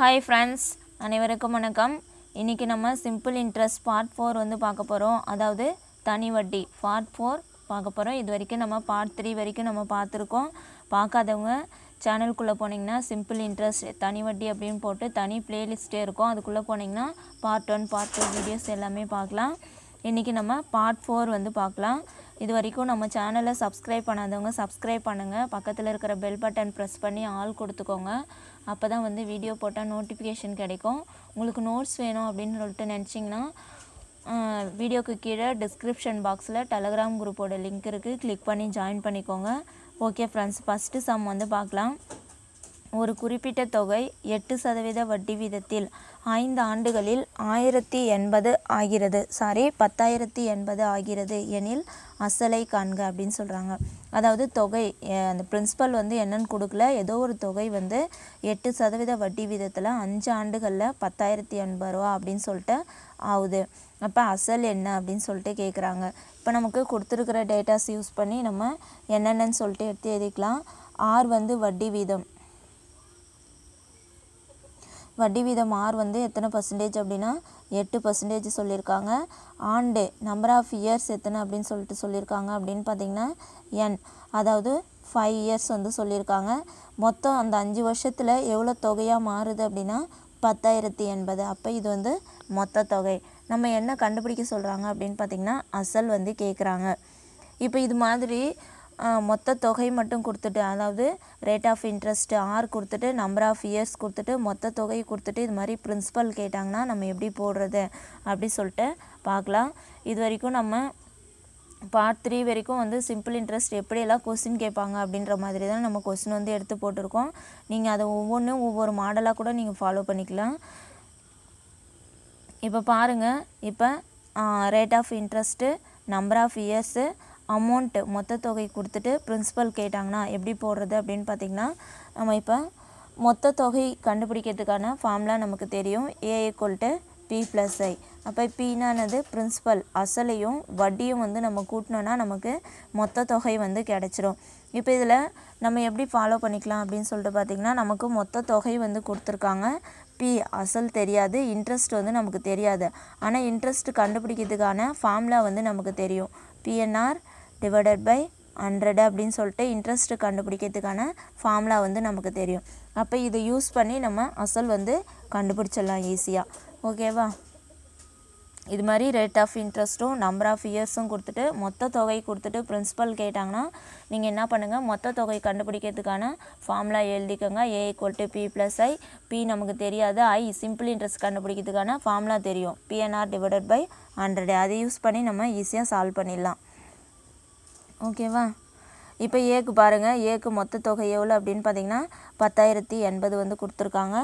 Hi friends அனைவருக்கும் வணக்கம். இன்றைக்கி நம்ம சிம்பிள் இன்ட்ரெஸ்ட் பார்ட் ஃபோர் வந்து பார்க்க போகிறோம் அதாவது தனி வட்டி பார்ட் ஃபோர் பார்க்க போகிறோம் இது வரைக்கும் நம்ம பார்ட் த்ரீ வரைக்கும் நம்ம பார்த்துருக்கோம். பார்க்காதவங்க சேனலுக்குள்ளே போனீங்கன்னா சிம்பிள் இன்ட்ரெஸ்ட் தனி வட்டி அப்படின்னு போட்டு தனி பிளேலிஸ்ட்டே இருக்கும். அதுக்குள்ளே போனீங்கன்னா part one part two videos எல்லாமே பார்க்கலாம். இன்றைக்கி நம்ம பார்ட் ஃபோர் வந்து பார்க்கலாம். இது வரைக்கும் நம்ம சேனலை சப்ஸ்கிரைப் பண்ணாதவங்க சப்ஸ்கிரைப் பண்ணுங்கள் பக்கத்தில் இருக்கிற பெல் பட்டன் ப்ரெஸ் பண்ணி ஆல் கொடுத்துக்கோங்க. அப்போ தான் வந்து வீடியோ போட்டால் நோட்டிஃபிகேஷன் கிடைக்கும். உங்களுக்கு நோட்ஸ் வேணும் அப்படின்னு சொல்லிட்டு நினச்சிங்கன்னா வீடியோக்கு கீழே டிஸ்கிரிப்ஷன் பாக்ஸில் டெலகிராம் குரூப்போட லிங்க் இருக்குது கிளிக் பண்ணி ஜாயின் பண்ணிக்கோங்க. ஓகே ஃப்ரெண்ட்ஸ் ஃபஸ்ட்டு சம் வந்து பார்க்கலாம். ஒரு குறிப்பிட்ட தொகை எட்டு சதவீத வட்டி வீதத்தில் ஐந்து ஆண்டுகளில் ஆயிரத்தி எண்பது ஆகிறது. சாரி பத்தாயிரத்தி எண்பது ஆகிறது எனில் அசலை காண்க அப்படின்னு சொல்கிறாங்க அதாவது தொகை அந்த பிரின்சிபல் வந்து என்னன்னு கொடுக்கல. ஏதோ ஒரு தொகை வந்து எட்டு சதவீத வட்டி வீதத்தில் அஞ்சு ஆண்டுகளில் பத்தாயிரத்தி எண்பது ரூபா அப்படின்னு சொல்லிட்டு ஆகுது. அப்போ அசல் என்ன அப்படின்னு சொல்லிட்டு கேட்குறாங்க இப்போ நமக்கு கொடுத்துருக்கிற டேட்டாஸ் யூஸ் பண்ணி நம்ம என்னென்னு சொல்லிட்டு எடுத்து எழுதிக்கலாம். ஆர் வந்து வட்டி வீதம். வட்டி வீதம் ஆர் வந்து எத்தனை பர்சன்டேஜ் அப்படின்னா எட்டு பர்சன்டேஜ் சொல்லியிருக்காங்க. ஆண்டு நம்பர் ஆஃப் இயர்ஸ் எத்தனை அப்படின்னு சொல்லிட்டு சொல்லியிருக்காங்க அப்படின்னு பார்த்தீங்கன்னா என் அதாவது ஃபைவ் இயர்ஸ் வந்து சொல்லியிருக்காங்க. மொத்தம் அந்த அஞ்சு வருஷத்தில் எவ்வளோ தொகையாக மாறுது அப்படின்னா பத்தாயிரத்தி எண்பது. அப்போ இது வந்து மொத்த தொகை. நம்ம என்ன கண்டுபிடிக்க சொல்கிறாங்க அப்படின்னு பார்த்தீங்கன்னா அசல் வந்து கேட்குறாங்க இப்போ இது மாதிரி மொத்த தொகை மட்டும் கொடுத்துட்டு அதாவது ரேட் ஆஃப் இன்ட்ரெஸ்ட் ஆர் கொடுத்துட்டு நம்பர் ஆஃப் இயர்ஸ் கொடுத்துட்டு மொத்த தொகை கொடுத்துட்டு இது மாதிரி பிரின்சிபல் கேட்டாங்கன்னா நம்ம எப்படி போடுறது அப்படி சொல்லிட்டு பார்க்கலாம். இது வரைக்கும் நம்ம பார்ட் த்ரீ வரைக்கும் வந்து சிம்பிள் இன்ட்ரெஸ்ட் எப்படியெல்லாம் கொஸ்டின் கேட்பாங்க அப்படின்ற மாதிரி தான் நம்ம கொஸ்டின் வந்து எடுத்து போட்டிருக்கோம். நீங்கள் அதை ஒவ்வொன்றும் ஒவ்வொரு மாடலாக கூட நீங்கள் ஃபாலோ பண்ணிக்கலாம். இப்போ பாருங்கள் இப்போ rate of interest number of years amount மொத்த தொகை கொடுத்துட்டு பிரின்சிபல் கேட்டாங்கன்னா எப்படி போடுறது அப்படின்னு பார்த்தீங்கன்னா நம்ம இப்போ மொத்த தொகை கண்டுபிடிக்கிறதுக்கான ஃபார்ம்லாம் நமக்கு தெரியும். A equal B plus I அப்போ பீனானது பிரின்ஸிபல் அசலையும் வட்டியும் வந்து நம்ம கூட்டினோன்னா நமக்கு மொத்த தொகை வந்து கிடச்சிரும். இப்போ இதில் நம்ம எப்படி ஃபாலோ பண்ணிக்கலாம் அப்படின்னு சொல்லிட்டு பார்த்திங்கன்னா நமக்கு மொத்த தொகை வந்து கொடுத்துருக்காங்க. பி அசல் தெரியாது. இன்ட்ரெஸ்ட் வந்து நமக்கு தெரியாது. ஆனால் இன்ட்ரெஸ்ட் கண்டுபிடிக்கிறதுக்கான ஃபார்முலா வந்து நமக்கு தெரியும். பிஎன்ஆர் டிவைடட் பை ஹண்ட்ரட் அப்படின்னு சொல்லிட்டு இன்ட்ரெஸ்ட்டு கண்டுபிடிக்கிறதுக்கான ஃபார்முலா வந்து நமக்கு தெரியும். அப்போ இதை யூஸ் பண்ணி நம்ம அசல் வந்து கண்டுபிடிச்சிடலாம் ஈஸியாக ஓகேவா இது மாதிரி ரேட் ஆஃப் இன்ட்ரெஸ்ட்டும் நம்பர் ஆஃப் இயர்ஸும் கொடுத்துட்டு மொத்த தொகை கொடுத்துட்டு பிரின்சிபல் கேட்டாங்கன்னா நீங்கள் என்ன பண்ணுங்கள் மொத்த தொகை கண்டுபிடிக்கிறதுக்கான ஃபார்முலா எழுதிக்கோங்க. A equal to P plus I P நமக்கு தெரியாது. ஐ சிம்பிள் இன்ட்ரெஸ்ட் கண்டுபிடிக்கிறதுக்கான ஃபார்முலா தெரியும். பிஎன்ஆர் டிவைடட் பை ஹண்ட்ரட் அதை யூஸ் பண்ணி நம்ம ஈஸியாக சால்வ் பண்ணிடலாம். ஓகேவா? இப்போ ஏக்கு பாருங்கள் ஏக்கு மொத்த தொகை எவ்வளோ அப்படின்னு பார்த்தீங்கன்னா பத்தாயிரத்தி எண்பது வந்து கொடுத்துருக்காங்க.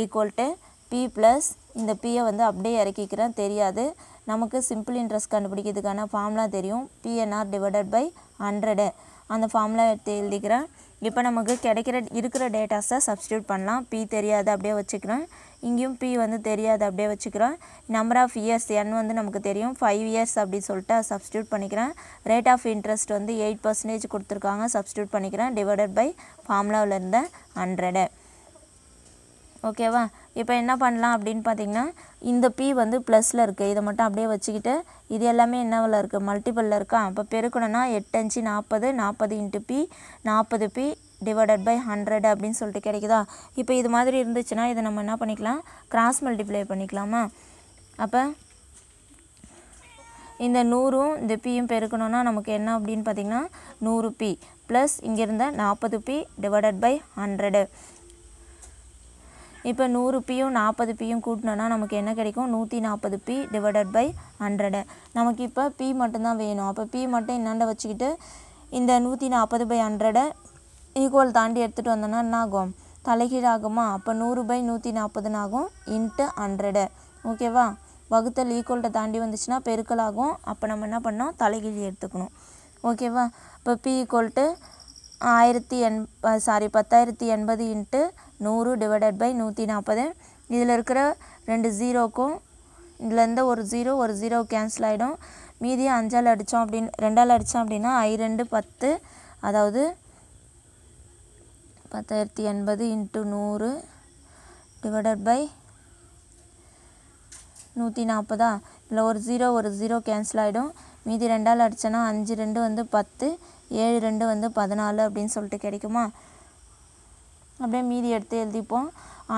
ஈக்குவல் டு பி ப்ளஸ் இந்த பியை வந்து அப்படியே இறக்கிக்கிறேன். தெரியாது. நமக்கு சிம்பிள் இன்ட்ரெஸ்ட் கண்டுபிடிக்கிறதுக்கான ஃபார்முலா தெரியும். பிஎன்ஆர் டிவைடட் பை ஹண்ட்ரடு அந்த ஃபார்முலா எடுத்து எழுதிக்கிறேன். இப்போ நமக்கு கிடைக்கிற இருக்கிற டேட்டாஸை சப்ஸ்டியூட் பண்ணலாம். பி தெரியாது அப்படியே வச்சுக்கிறேன் இங்கேயும் பி வந்து தெரியாது அப்படியே வச்சுக்கிறேன் நம்பர் ஆஃப் இயர்ஸ் என் வந்து நமக்கு தெரியும். ஃபைவ் இயர்ஸ் அப்படி சொல்லிட்டு சப்ஸ்டியூட் பண்ணிக்கிறேன். ரேட் ஆஃப் இன்ட்ரெஸ்ட் வந்து எயிட் பர்சன்டேஜ் கொடுத்துருக்காங்க. சப்ஸ்டியூட் பண்ணிக்கிறேன். டிவைடட் பை ஃபார்முலாவில் இருந்த ஹண்ட்ரடு ஓகேவா? இப்போ என்ன பண்ணலாம் அப்படின்னு பார்த்தீங்கன்னா இந்த பி வந்து ப்ளஸில் இருக்குது இதை மட்டும் அப்படியே வச்சுக்கிட்டு இது எல்லாமே என்னவில் இருக்குது மல்டிபிளில் இருக்கா? அப்போ பெருக்கணும்னா எட்டு அஞ்சு நாற்பது நாற்பது இன்ட்டு பி நாற்பது பி டிவைடட் பை ஹண்ட்ரட் அப்படின்னு சொல்லிட்டு கிடைக்குதா? இப்போ இது மாதிரி இருந்துச்சுன்னா இதை நம்ம என்ன பண்ணிக்கலாம்? கிராஸ் மல்டிப்ளை பண்ணிக்கலாமா? அப்போ இந்த நூறும் இந்த பியும் பெருக்கணும்னா நமக்கு என்ன அப்படின்னு பார்த்தீங்கன்னா நூறு பி ப்ளஸ் இங்கே இருந்த நாற்பது பி டிவைடட் பை ஹண்ட்ரடு இப்போ நூறு பியும் நாற்பது பியும் கூட்டினோன்னா நமக்கு என்ன கிடைக்கும்? நூற்றி நாற்பது பி டிவைடட் பை ஹண்ட்ரடு நமக்கு இப்போ பி மட்டும்தான் வேணும். அப்போ பி மட்டும் இன்னாண்ட வச்சுக்கிட்டு இந்த நூற்றி நாற்பது பை ஹண்ட்ரடை ஈக்குவல் தாண்டி எடுத்துகிட்டு வந்தோன்னா என்ன ஆகும் தலைகீழ் ஆகுமா அப்போ நூறு பை நூற்றி நாற்பதுன்னு ஆகும். இன்ட்டு ஹண்ட்ரடு ஓகேவா வகுத்தல் ஈக்குவல்கிட்ட தாண்டி வந்துச்சுன்னா பெருக்கல் ஆகும் அப்போ நம்ம என்ன பண்ணோம் தலைகீழ் எடுத்துக்கணும். ஓகேவா இப்போ பி ஈக்குவல் டு ஆயிரத்தி எண் சாரி பத்தாயிரத்தி எண்பது இன்ட்டு நூறு டிவைடட் பை நூற்றி நாற்பது இதில் இருக்கிற ரெண்டு ஜீரோக்கும் இதுலேருந்து ஒரு ஜீரோ ஒரு ஜீரோ கேன்சல் ஆகிடும் மீதி அஞ்சால் அடித்தோம் அப்படின்னு ரெண்டால் அடித்தோம் அப்படின்னா ஐ ரெண்டு பத்து. அதாவது பத்தாயிரத்தி எண்பது இன்ட்டு நூறு டிவைடட் பை நூற்றி நாற்பதா இதில் ஒரு ஜீரோ ஒரு ஜீரோ கேன்சல் ஆகிடும் மீதி ரெண்டால் அடித்தோன்னா அஞ்சு ரெண்டு வந்து பத்து ஏழு ரெண்டு வந்து பதினாலு அப்படின்னு சொல்லிட்டு கிடைக்குமா? அப்படியே மீதி எடுத்து எழுதிப்போம்.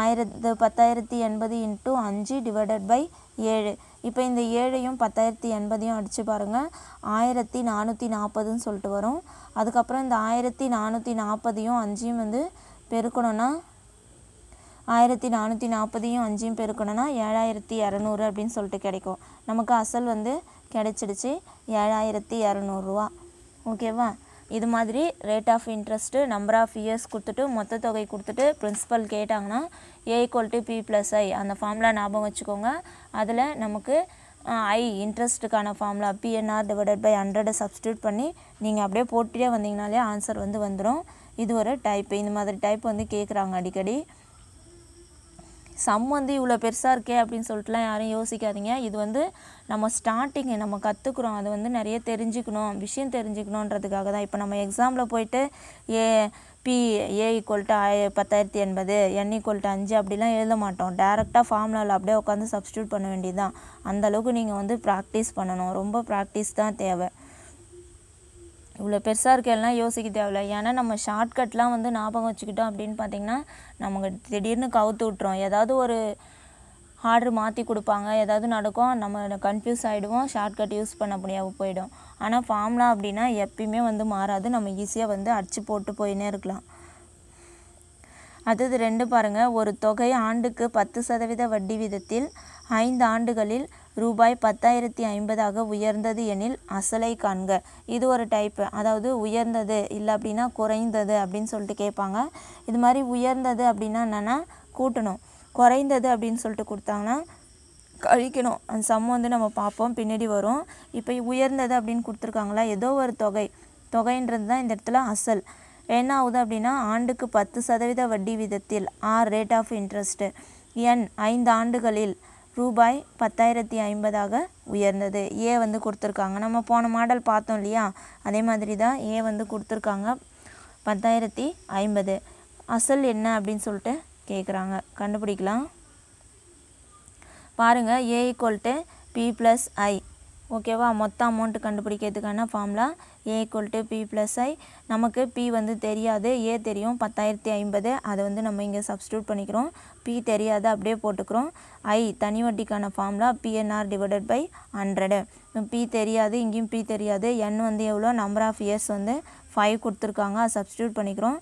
ஆயிரத்து பத்தாயிரத்தி எண்பது இன்ட்டு அஞ்சு டிவைடட் பை ஏழு. இப்போ இந்த ஏழையும் பத்தாயிரத்தி எண்பதையும் அடித்து பாருங்கள் ஆயிரத்தி நானூற்றி நாற்பதுன்னு சொல்லிட்டு வரும். அதுக்கப்புறம் இந்த ஆயிரத்தி நானூற்றி நாற்பதையும் அஞ்சையும் வந்து பெருக்கணும்னா ஆயிரத்தி நானூற்றி நாற்பதையும் அஞ்சையும் பெருக்கணும்னா ஏழாயிரத்தி இரநூறு அப்படின்னு சொல்லிட்டு கிடைக்கும். நமக்கு அசல் வந்து கிடைச்சிடுச்சு. ஏழாயிரத்தி இரநூறுவா. ஓகேவா? இது மாதிரி rate of interest number of years கொடுத்துட்டு மொத்த தொகை கொடுத்துட்டு பிரின்சிபல் கேட்டாங்கன்னா A equal to P plus I அந்த ஃபார்முலா ஞாபகம் வச்சுக்கோங்க. அதில் நமக்கு ஐ இன்ட்ரெஸ்ட்டுக்கான ஃபார்முலா பிஎன்ஆர் டிவைடட் பை ஹண்ட்ரடை சப்ஸ்டியூட் பண்ணி நீங்கள் அப்படியே போட்டுட்டே வந்தீங்கனாலே ஆன்சர் வந்து வந்துடும் இது ஒரு டைப் இந்த மாதிரி டைப் வந்து கேட்குறாங்க அடிக்கடி. சம் வந்து இவ்வளோ பெருசாக இருக்கே அப்படின்னு சொல்லிட்டுலாம் யாரும் யோசிக்காதீங்க. இது வந்து நம்ம ஸ்டார்டிங்கு நம்ம கற்றுக்குறோம் அது வந்து நிறைய தெரிஞ்சுக்கணும் விஷயம் தெரிஞ்சுக்கணுன்றதுக்காக தான். இப்போ நம்ம எக்ஸாமில் போயிட்டு A P A equal to பத்தாயிரத்தி எண்பது என் ஈக்குவல் டு அஞ்சு அப்படிலாம் எழுத மாட்டோம். டேரெக்டாக ஃபார்முலாவில் அப்படியே உட்காந்து சப்ஸ்டியூட் பண்ண வேண்டியது தான் அந்தளவுக்கு நீங்கள் வந்து ப்ராக்டிஸ் பண்ணணும். ரொம்ப ப்ராக்டிஸ் தான் தேவை. இவ்வளோ பெருசாக இருக்கெல்லாம் யோசிக்க தேவையில்ல. ஏன்னா நம்ம ஷார்ட்கட்லாம் வந்து ஞாபகம் வச்சுக்கிட்டோம் அப்படின்னு பார்த்தீங்கன்னா நமக்கு திடீர்னு கவுத்து விட்றோம் ஏதாவது ஒரு ஆர்டர் மாற்றி கொடுப்பாங்க. ஏதாவது நடக்கும் நம்ம கன்ஃபியூஸ் ஆகிடுவோம் ஷார்ட்கட் யூஸ் பண்ண முடியாமல் போயிடும். ஆனால் ஃபார்ம்லாம் அப்படின்னா எப்பயுமே வந்து மாறாது. நம்ம ஈஸியாக வந்து அடிச்சு போட்டு போயின்னே இருக்கலாம். அடுத்தது ரெண்டு பாருங்கள் ஒரு தொகை ஆண்டுக்கு பத்து சதவீத வட்டி வீதத்தில் ஐந்து ஆண்டுகளில் ரூபாய் பத்தாயிரத்தி ஐம்பதாக உயர்ந்தது எனில் அசலை காண்க. இது ஒரு டைப்பு அதாவது உயர்ந்தது இல்லை அப்படின்னா குறைந்தது அப்படின்னு சொல்லிட்டு கேட்பாங்க. இது மாதிரி உயர்ந்தது அப்படின்னா என்னென்னா கூட்டணும். குறைந்தது அப்படின்னு சொல்லிட்டு கொடுத்தாங்கன்னா கழிக்கணும். அந்த சம் வந்து நம்ம பார்ப்போம். பின்னாடி வரும். இப்போ உயர்ந்தது அப்படின்னு கொடுத்துருக்காங்களா? ஏதோ ஒரு தொகை. தொகைன்றது தான் இந்த இடத்துல அசல். என்ன ஆகுது அப்படின்னா ஆண்டுக்கு பத்து சதவீத வட்டி விதத்தில் R rate of interest N ஐந்து ஆண்டுகளில் ரூபாய் பத்தாயிரத்தி ஐம்பதாக உயர்ந்தது. ஏ வந்து கொடுத்துருக்காங்க. நம்ம போன மாடல் பார்த்தோம் இல்லையா? அதே மாதிரி தான் ஏ வந்து கொடுத்துருக்காங்க. பத்தாயிரத்தி ஐம்பது. அசல் என்ன அப்படின்னு சொல்லிட்டு கேட்குறாங்க கண்டுபிடிக்கலாம். பாருங்கள் A equal to P plus I ஓகேவா மொத்த amount கண்டுபிடிக்கிறதுக்கான formula A equal to P plus I நமக்கு பி வந்து தெரியாது. ஏ தெரியும். பத்தாயிரத்தி ஐம்பது. அதை வந்து நம்ம இங்கே சப்ஸ்டியூட் பண்ணிக்கிறோம். பி தெரியாது. அப்படியே போட்டுக்கிறோம். ஐ தனி வட்டிக்கான formula PNR divided by hundred P தெரியாது. இங்கேயும் பி தெரியாது. என் வந்து எவ்வளோ? நம்பர் ஆஃப் இயர்ஸ் வந்து ஃபைவ் கொடுத்துருக்காங்க. அதை சப்ஸ்டியூட் பண்ணிக்கிறோம்.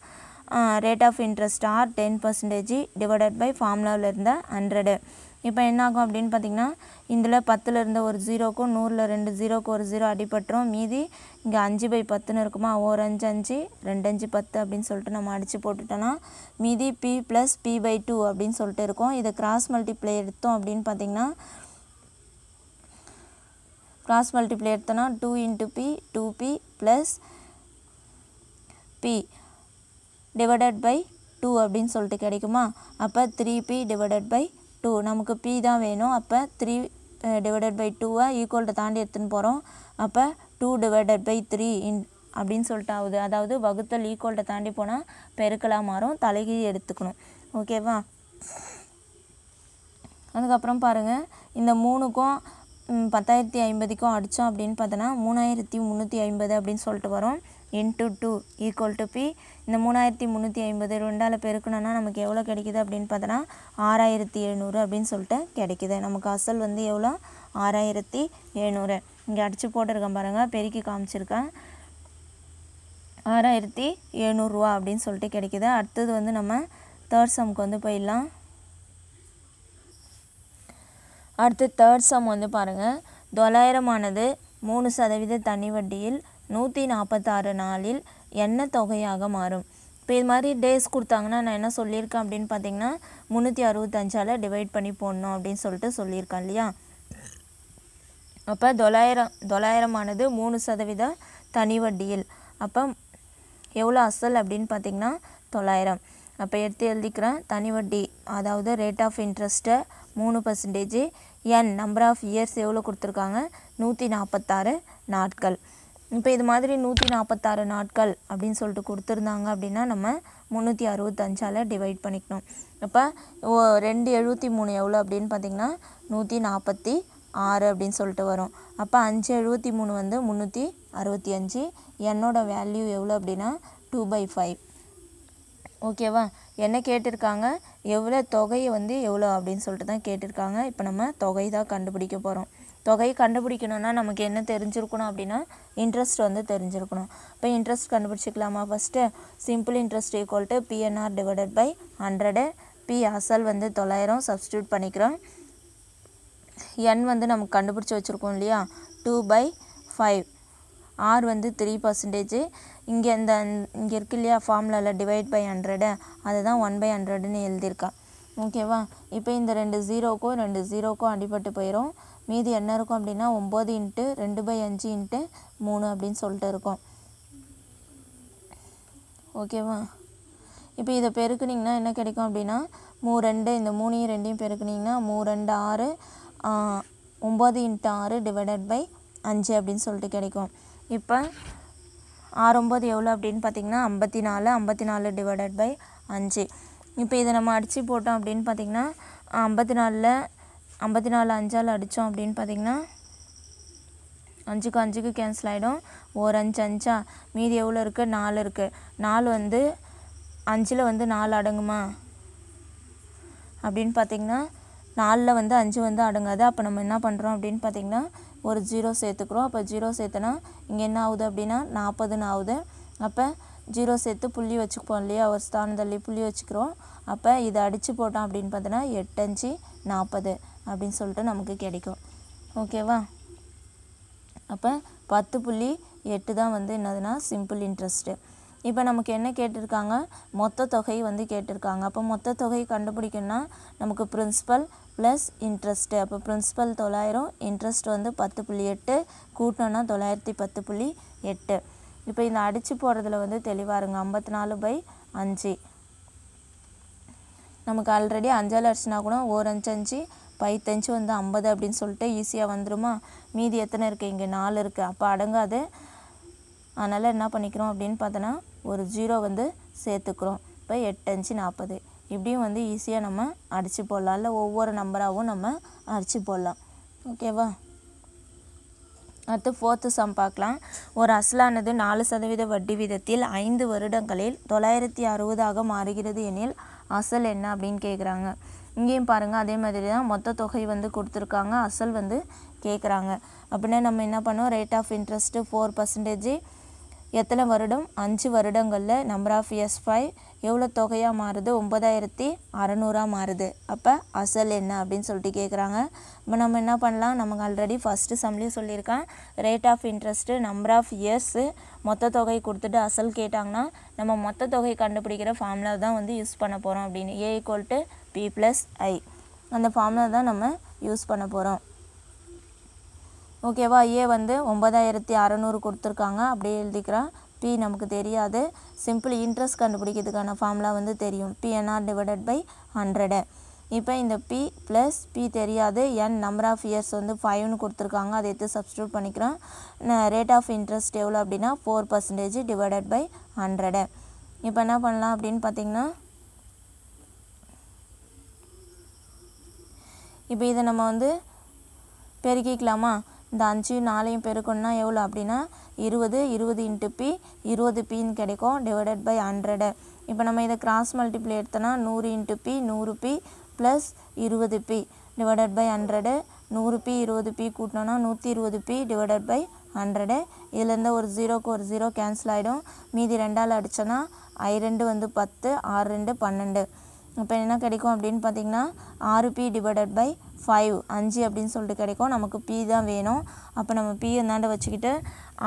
Rate of interest R ten percentage divided by ஃபார்முலாவில் இருந்த ஹண்ட்ரடு இப்போ என்ன ஆகும் அப்படின்னு பார்த்தீங்கன்னா இதில் பத்தில் இருந்த ஒரு ஜீரோக்கும் நூறில் ரெண்டு ஜீரோக்கு ஒரு ஜீரோ அடிபட்டுரும். மீதி இங்கே அஞ்சு பை பத்துன்னு இருக்குமா? ஒரு அஞ்சு அஞ்சு ரெண்டு அஞ்சு பத்து அப்படின்னு சொல்லிட்டு நம்ம அடித்து போட்டுட்டோன்னா மீதி P plus P by two அப்படின்னு சொல்லிட்டு இருக்கும். இதை கிராஸ் மல்டிப்ளை எடுத்தோம் அப்படின்னு பார்த்தீங்கன்னா கிராஸ் மல்டிப்ளை எடுத்தோன்னா two into P two P plus P divided by two அப்படின்னு சொல்லிட்டு கிடைக்குமா? அப்போ three P divided by two நமக்கு பி தான் வேணும். அப்போ த்ரீ டிவைடட் பை டூவை ஈக்குவல்கிட்ட தாண்டி எடுத்துன்னு போகிறோம் அப்போ two divided by three in அப்படின்னு சொல்லிட்டு ஆகுது அதாவது வகுத்தல் ஈக்குவல்ட்டை தாண்டி போனால் பெருக்கலாக மாறும் தலைகீழ் எடுத்துக்கணும். ஓகேவா அதுக்கப்புறம் பாருங்கள் இந்த மூணுக்கும் பத்தாயிரத்தி ஐம்பதுக்கும் அடித்தோம் அப்படின்னு பார்த்தோன்னா மூணாயிரத்தி முந்நூற்றி ஐம்பது அப்படின்னு சொல்லிட்டு வரும். Into two equal to P இந்த மூணாயிரத்தி முந்நூற்றி ஐம்பது ரெண்டால் பெருக்கணும்னா நமக்கு எவ்வளோ கிடைக்குது அப்படின்னு பார்த்தோன்னா ஆறாயிரத்தி எழுநூறு அப்படின்னு சொல்லிட்டு கிடைக்குது. நமக்கு அசல் வந்து எவ்வளோ ஆறாயிரத்தி எழுநூறு. இங்கே அடித்து போட்டிருக்கேன் பாருங்கள் பெருக்கி காமிச்சிருக்கேன். ஆறாயிரத்தி எழுநூறுவா அப்படின்னு சொல்லிட்டு கிடைக்கிது. அடுத்தது வந்து நம்ம தேர்ட் சம்க்கு வந்து போயிடலாம். அடுத்து தேர்ட் சம் வந்து பாருங்கள் தொள்ளாயிரமானது மூணு சதவீத தனி வட்டியில் நூற்றி நாற்பத்தாறு நாளில் என்ன தொகையாக மாறும்? இப்போ இது மாதிரி டேஸ் கொடுத்தாங்கன்னா நான் என்ன சொல்லியிருக்கேன் அப்படின்னு பார்த்தீங்கன்னா முந்நூற்றி அறுபத்தஞ்சால் டிவைட் பண்ணி போடணும் அப்படின்னு சொல்லிட்டு சொல்லியிருக்கேன் இல்லையா? அப்போ தொள்ளாயிரம் தொள்ளாயிரமானது மூணு சதவீத தனி வட்டியில். அப்போ எவ்வளோ அசல் அப்படின்னு பார்த்தீங்கன்னா தொள்ளாயிரம். அப்போ எடுத்து எழுதிக்கிறேன் தனி வட்டி அதாவது ரேட் ஆஃப் இன்ட்ரெஸ்ட்டை மூணு percentage N number of years எவ்வளோ கொடுத்துருக்காங்க? நூற்றி நாற்பத்தாறு நாட்கள். இப்போ இது மாதிரி நூற்றி நாற்பத்தாறு நாட்கள் அப்படின்னு சொல்லிட்டு கொடுத்துருந்தாங்க அப்படின்னா நம்ம முந்நூற்றி அறுபத்தஞ்சால் டிவைட் பண்ணிக்கணும். இப்போ ஓ ரெண்டு எழுபத்தி மூணு எவ்வளோ அப்படின்னு பார்த்தீங்கன்னா நூற்றி நாற்பத்தி ஆறு அப்படின்னு சொல்லிட்டு வரும். அப்போ அஞ்சு எழுபத்தி மூணு வந்து முந்நூற்றி அறுபத்தி அஞ்சு. என்னோட வேல்யூ எவ்வளோ அப்படின்னா டூ பை ஃபைவ் ஓகேவா என்ன கேட்டிருக்காங்க? எவ்வளோ தொகையை வந்து எவ்வளோ அப்படின்னு சொல்லிட்டு தான் கேட்டிருக்காங்க. இப்போ நம்ம தொகை தான் கண்டுபிடிக்க போகிறோம் தொகையை கண்டுபிடிக்கணும்னா நமக்கு என்ன தெரிஞ்சிருக்கணும் அப்படின்னா இன்ட்ரெஸ்ட் வந்து தெரிஞ்சிருக்கணும். இப்போ interest கண்டுபிடிச்சிக்கலாமா? First simple interest equal to PNR divided by hundred P அசல் வந்து தொள்ளாயிரம். சப்ஸ்டியூட் பண்ணிக்கிறோம். என் வந்து நமக்கு கண்டுபிடிச்சி வச்சுருக்கோம் இல்லையா? டூ பை ஃபைவ் ஆர் வந்து த்ரீ பர்சன்டேஜ் இங்கே இந்த இங்கே இருக்கு இல்லையா? ஃபார்முலாவில் டிவைட் பை ஹண்ட்ரடு அதுதான் ஒன் பை ஹண்ட்ரடுன்னு எழுதியிருக்கேன் ஓகேவா இப்போ இந்த ரெண்டு ஜீரோக்கும் ரெண்டு ஜீரோக்கும் அடிபட்டு போயிடும் மீதி என்ன இருக்கும் அப்படின்னா ஒம்பது இன்ட்டு ரெண்டு பை அஞ்சு இன்ட்டு மூணு அப்படின்னு சொல்லிட்டு இருக்கும். ஓகேவா இப்போ இதை பெருக்குனிங்கன்னா என்ன கிடைக்கும் அப்படின்னா மூ ரெண்டு இந்த மூணையும் ரெண்டையும் பெருக்குனிங்கன்னா மூ ரெண்டு ஆறு ஒம்பது இன்ட்டு ஆறு டிவைடட் பை அஞ்சு அப்படின்னு சொல்லிட்டு கிடைக்கும். இப்போ ஆறு ஒம்பது எவ்வளோ அப்படின்னு பார்த்தீங்கன்னா ஐம்பத்தி நாலு ஐம்பத்தி நாலு டிவைடட் பை அஞ்சு. இப்போ இதை நம்ம அடித்து போட்டோம் அப்படின்னு பார்த்தீங்கன்னா ஐம்பத்தி நாலில் ஐம்பத்தி நாலு அஞ்சால் அடித்தோம் அப்படின்னு பார்த்தீங்கன்னா அஞ்சுக்கு அஞ்சுக்கு கேன்சல் ஆகிடும் ஒரு அஞ்சு அஞ்சா? மீதி எவ்வளோ இருக்குது நாலு இருக்குது நாலு வந்து அஞ்சில் வந்து நாலு அடங்குமா? அப்படின்னு பார்த்தீங்கன்னா நாலில் வந்து அஞ்சு வந்து அடங்காது. அப்போ நம்ம என்ன பண்ணுறோம் அப்படின்னு பார்த்தீங்கன்னா ஒரு ஜீரோ சேர்த்துக்கிறோம். அப்போ ஜீரோ சேர்த்தனா இங்கே என்ன ஆகுது அப்படின்னா நாற்பதுன்னு ஆகுது. அப்போ ஜீரோ சேர்த்து புள்ளி வச்சுப்போம் இல்லையா? ஒரு ஸ்தானம் தள்ளி புள்ளி வச்சுக்கிறோம். அப்போ இதை அடித்து போட்டோம் அப்படின்னு பார்த்தோன்னா எட்டஞ்சு நாற்பது அப்படின்னு சொல்லிட்டு நமக்கு கிடைக்கும். ஓகேவா? அப்போ பத்து புள்ளி எட்டு தான் வந்து என்னதுன்னா சிம்பிள் இன்ட்ரெஸ்ட்டு இப்போ நமக்கு என்ன கேட்டிருக்காங்க? மொத்த தொகை வந்து கேட்டிருக்காங்க. அப்போ மொத்த தொகை கண்டுபிடிக்கணும்னா நமக்கு பிரின்சிபல் ப்ளஸ் இன்ட்ரெஸ்ட்டு அப்போ ப்ரின்ஸிபல் தொள்ளாயிரம் இன்ட்ரெஸ்ட் வந்து பத்து புள்ளி எட்டு கூட்டினோன்னா தொள்ளாயிரத்தி பத்து புள்ளி எட்டு. இப்போ இந்த அடித்து போடுறதுல வந்து தெளிவாக இருங்க ஐம்பத்தி நாலு பை அஞ்சு. நமக்கு ஆல்ரெடி அஞ்சால் அடிச்சுனா கூட ஓர் அஞ்சு அஞ்சு பைத்தஞ்சு வந்து ஐம்பது அப்படின்னு சொல்லிட்டு ஈஸியாக வந்துருமா? மீதி எத்தனை இருக்குது இங்கே நாலு இருக்குது அப்போ அடங்காது. அதனால் என்ன பண்ணிக்கிறோம் அப்படின்னு பார்த்தோன்னா ஒரு ஜீரோ வந்து சேர்த்துக்கிறோம். இப்போ எட்டஞ்சு நாற்பது இப்படியும் வந்து ஈஸியாக நம்ம அடித்து போடலாம். இல்லை ஒவ்வொரு நம்பராகவும் நம்ம அடித்து போடலாம். ஓகேவா அடுத்து ஃபோர்த்து சம் பார்க்கலாம். ஒரு அசலானது நாலு சதவீத வட்டி வீதத்தில் ஐந்து வருடங்களில் தொள்ளாயிரத்தி அறுபதாக மாறுகிறது எனில் அசல் என்ன அப்படின்னு கேட்குறாங்க இங்கேயும் பாருங்கள் அதே மாதிரி தான் மொத்த தொகை வந்து கொடுத்துருக்காங்க. அசல் வந்து கேட்குறாங்க அப்படின்னா நம்ம என்ன பண்ணோம் rate of interest four percentage எத்தனை வருடம்? அஞ்சு வருடங்களில் நம்பர் ஆஃப் இயர்ஸ் ஃபைவ் எவ்வளோ தொகையாக மாறுது? ஒம்பதாயிரத்தி அறநூறாக மாறுது. அப்போ அசல் என்ன அப்படின்னு சொல்லிட்டு கேட்குறாங்க இப்போ நம்ம என்ன பண்ணலாம்? நமக்கு ஆல்ரெடி ஃபஸ்ட்டு சம்லேயும் சொல்லியிருக்கேன். Rate of interest number of years மொத்த தொகை கொடுத்துட்டு அசல் கேட்டாங்கன்னா நம்ம மொத்த தொகை கண்டுபிடிக்கிற ஃபார்முலா தான் வந்து யூஸ் பண்ண போகிறோம் அப்படின்னு. A equal to P plus I அந்த ஃபார்முலா தான் நம்ம யூஸ் பண்ண போகிறோம் ஓகேவா ஏ வந்து ஒம்பதாயிரத்தி அறநூறு கொடுத்துருக்காங்க. அப்படியே எழுதிக்கிறேன். பி நமக்கு தெரியாது. சிம்பிள் இன்ட்ரெஸ்ட் கண்டுபிடிக்கிறதுக்கான ஃபார்முலா வந்து தெரியும். பிஎன்ஆர் டிவைடட் பை ஹண்ட்ரடு இப்போ இந்த பி ப்ளஸ் பி தெரியாது. என் நம்பர் ஆஃப் இயர்ஸ் வந்து ஃபைவ்னு கொடுத்துருக்காங்க. அதை எடுத்து சப்ஸ்டியூட் பண்ணிக்கிறேன் ரேட் ஆஃப் இன்ட்ரெஸ்ட் எவ்வளோ அப்படின்னா four percentage divided by hundred இப்போ என்ன பண்ணலாம் அப்படின்னு பார்த்தீங்கன்னா இப்போ இதை நம்ம வந்து பெருக்கிக்கலாமா? இந்த அஞ்சு நாலையும் பெருக்கணும்னா எவ்வளோ அப்படின்னா இருபது இருபது இன்ட்டு பி இருபது பின்னு கிடைக்கும் டிவைடட் பை ஹண்ட்ரடு இப்போ நம்ம இதை கிராஸ் மல்டிப்ளை எடுத்தோன்னா நூறு இன்ட்டு பி நூறு பி ப்ளஸ் இருபது பி டிவைடட் பை ஹண்ட்ரடு நூறு பி இருபது பி கூட்டினோன்னா நூற்றி இருபது பி டிவைடட் பை ஹண்ட்ரடு இதுலேருந்து ஒரு ஜீரோக்கு ஒரு ஜீரோ கேன்சல் ஆகிடும் மீதி ரெண்டால் அடித்தோன்னா ஐ ரெண்டு வந்து பத்து ஆறு ரெண்டு பன்னெண்டு. இப்போ என்ன கிடைக்கும் அப்படின்னு பார்த்தீங்கன்னா ஆறு பி டிவைடட் பை ஃபைவ் அஞ்சு அப்படின்னு சொல்லிட்டு கிடைக்கும். நமக்கு பி தான் வேணும். அப்போ நம்ம பி எந்தாண்ட வச்சுக்கிட்டு